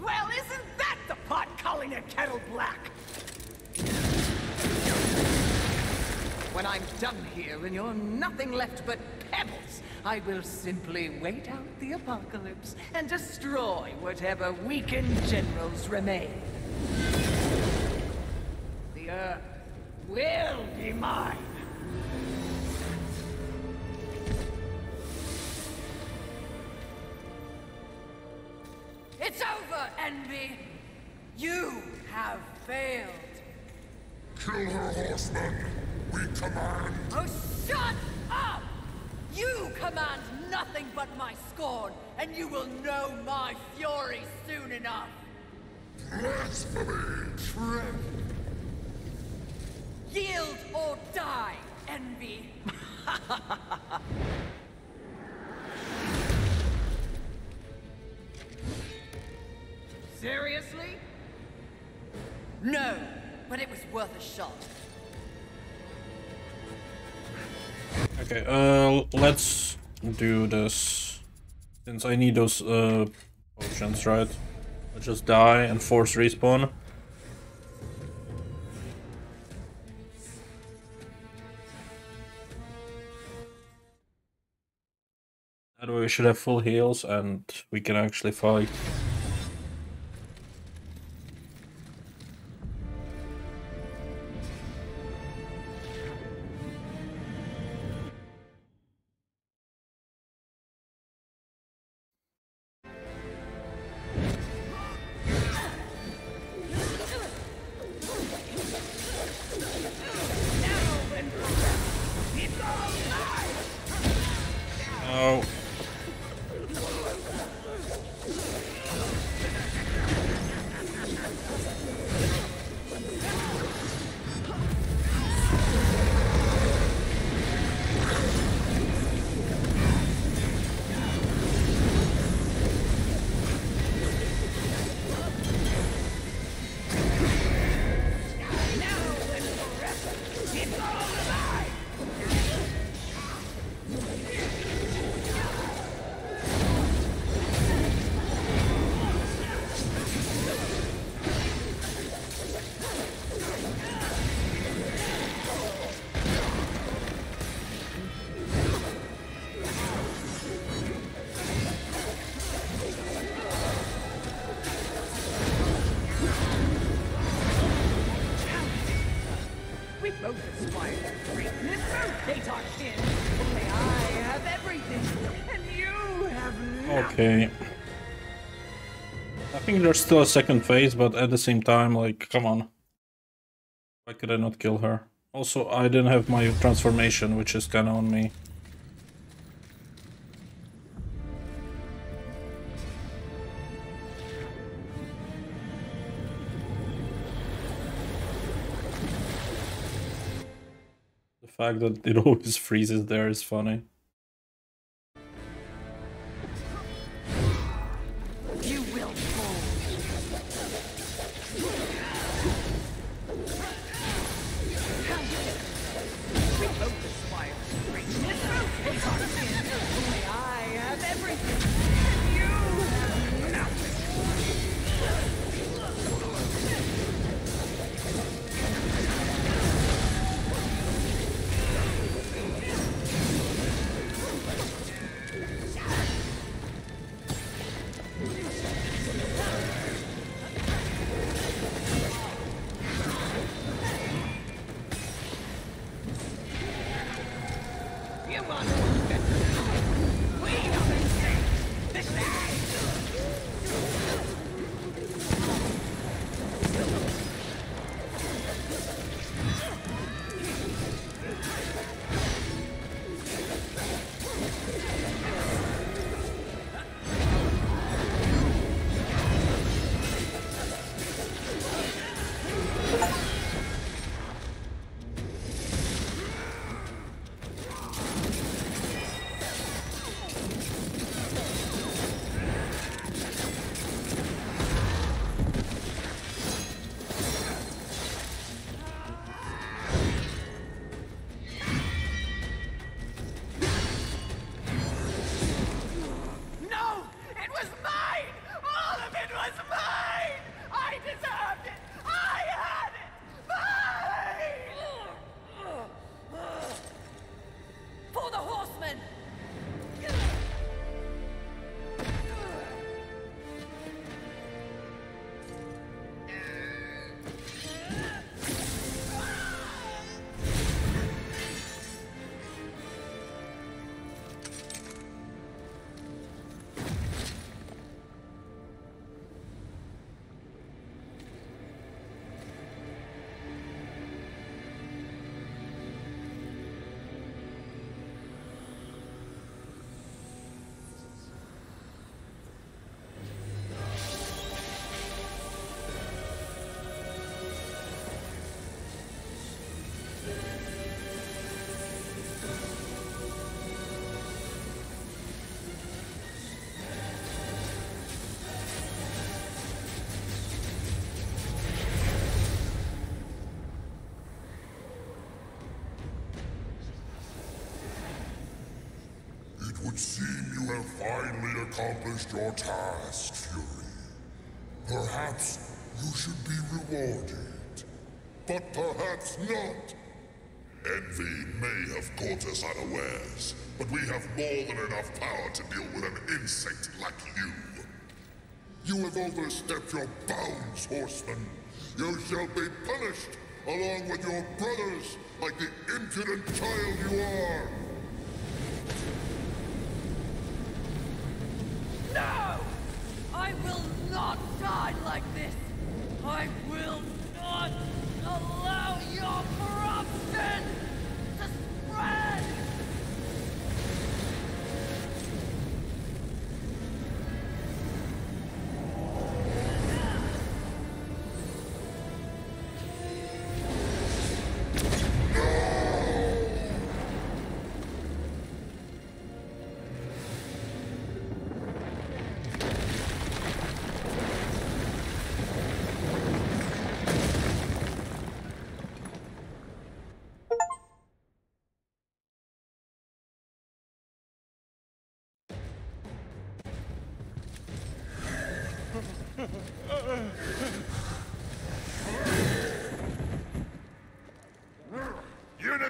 Well, isn't that the pot calling a kettle black? When I'm done here and you're nothing left but pebbles. I will simply wait out the apocalypse and destroy whatever weakened generals remain. Will be mine. It's over, Envy! You have failed. Kill her, horseman! We command! Oh, shut up! You command nothing but my scorn, and you will know my fury soon enough. Blasphemy! Tread! Yield or die, Envy. Seriously? No, but it was worth a shot. Okay, uh, let's do this. Since I need those, uh, potions, right? I'll just die and force respawn. We should have full heals and we can actually fight. There's still a second phase, but at the same time, like, come on. Why could I not kill her? Also, I didn't have my transformation, which is kinda on me. The fact that it [laughs] always freezes there is funny. Would seem you have finally accomplished your task, Fury. Perhaps you should be rewarded. But perhaps not. Envy may have caught us unawares, but we have more than enough power to deal with an insect like you. You have overstepped your bounds, horseman. You shall be punished, along with your brothers, like the impudent child you are.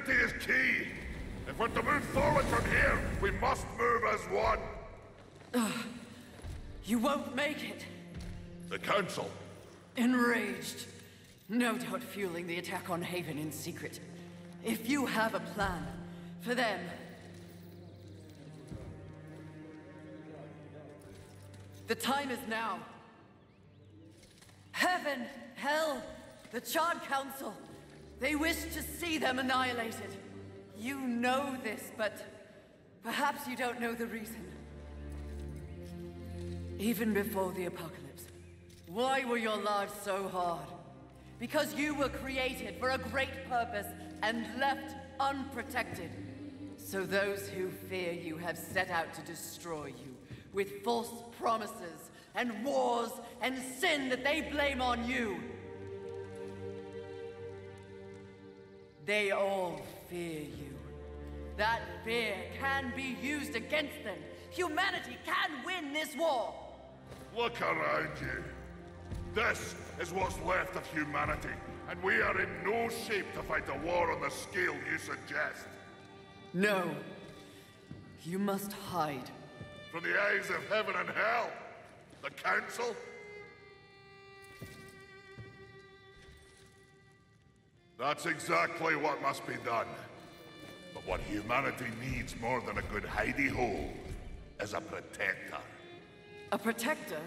Unity is key. If we're to move forward from here, we must move as one. You won't make it. The Council. Enraged. No doubt fueling the attack on Haven in secret. If you have a plan for them. The time is now. Heaven, hell, the Charred Council. They wish to see them annihilated. You know this, but perhaps you don't know the reason. Even before the apocalypse, why were your lives so hard? Because you were created for a great purpose and left unprotected. So those who fear you have set out to destroy you with false promises and wars and sin that they blame on you. They all fear you. That fear can be used against them. Humanity can win this war. Look around you. This is what's left of humanity, and we are in no shape to fight a war on the scale you suggest. No. You must hide. From the eyes of heaven and hell. The Council? That's exactly what must be done. But what humanity needs more than a good hidey hole is a protector. A protector?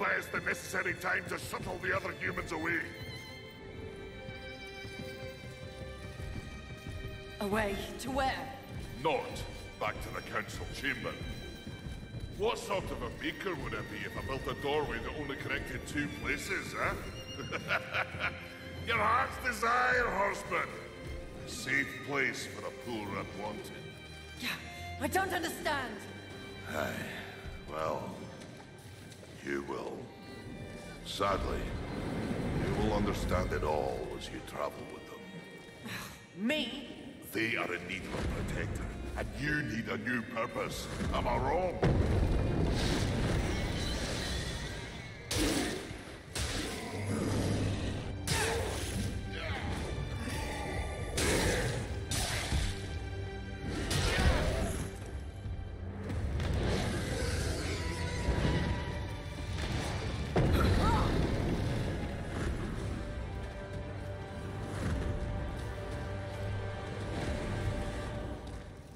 Buy us the necessary time to shuttle the other humans away. away to where? Not back to the Council Chamber. What sort of a maker would it be if I built a doorway that only connected two places, huh? [laughs] Your heart's desire, Horseman! A safe place for the poor unwanted. Yeah, I don't understand. Well, you will. Sadly, you will understand it all as you travel with them. Me? They are in need of a protector, and you need a new purpose. Am I wrong?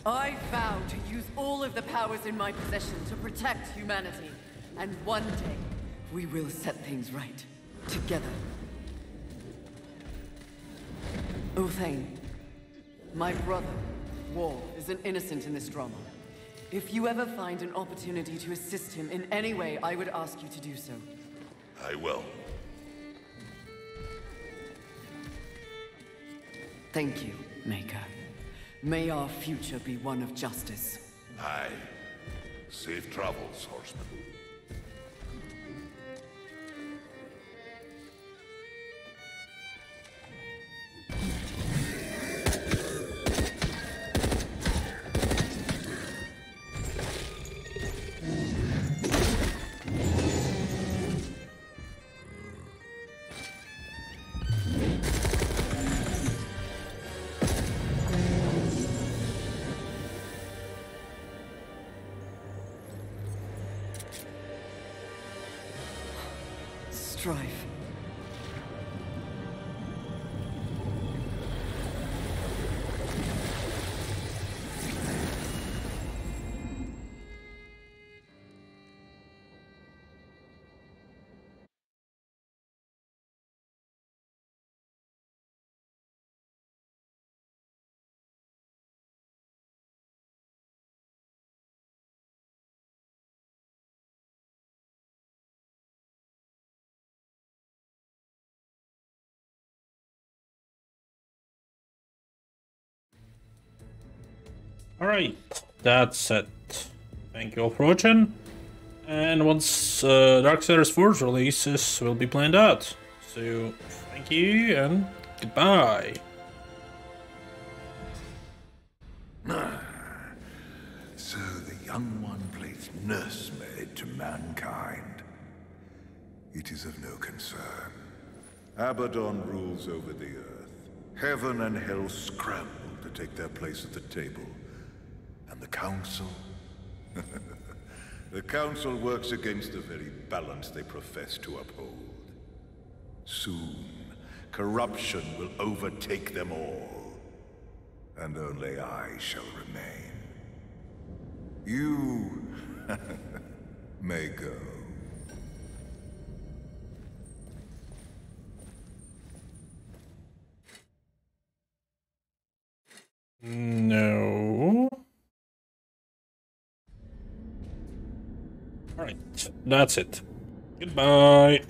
I vow to use all of the powers in my possession to protect humanity. And one day, we will set things right. Together. Ulthane, my brother, War, is an innocent in this drama. If you ever find an opportunity to assist him in any way, I would ask you to do so. I will. Thank you, Maker. May our future be one of justice. Aye. Safe travels, horseman. Alright, that's it. Thank you all for watching. And once uh, Darksiders 4 releases, will be planned out. So, thank you and goodbye. [sighs] So the young one plays nursemaid to mankind. It is of no concern. Abaddon rules over the earth. Heaven and hell scramble to take their place at the table. And the Council? [laughs] the Council works against the very balance they profess to uphold. Soon, corruption will overtake them all. And only I shall remain. You [laughs] may go. No. Alright, that's it. Goodbye.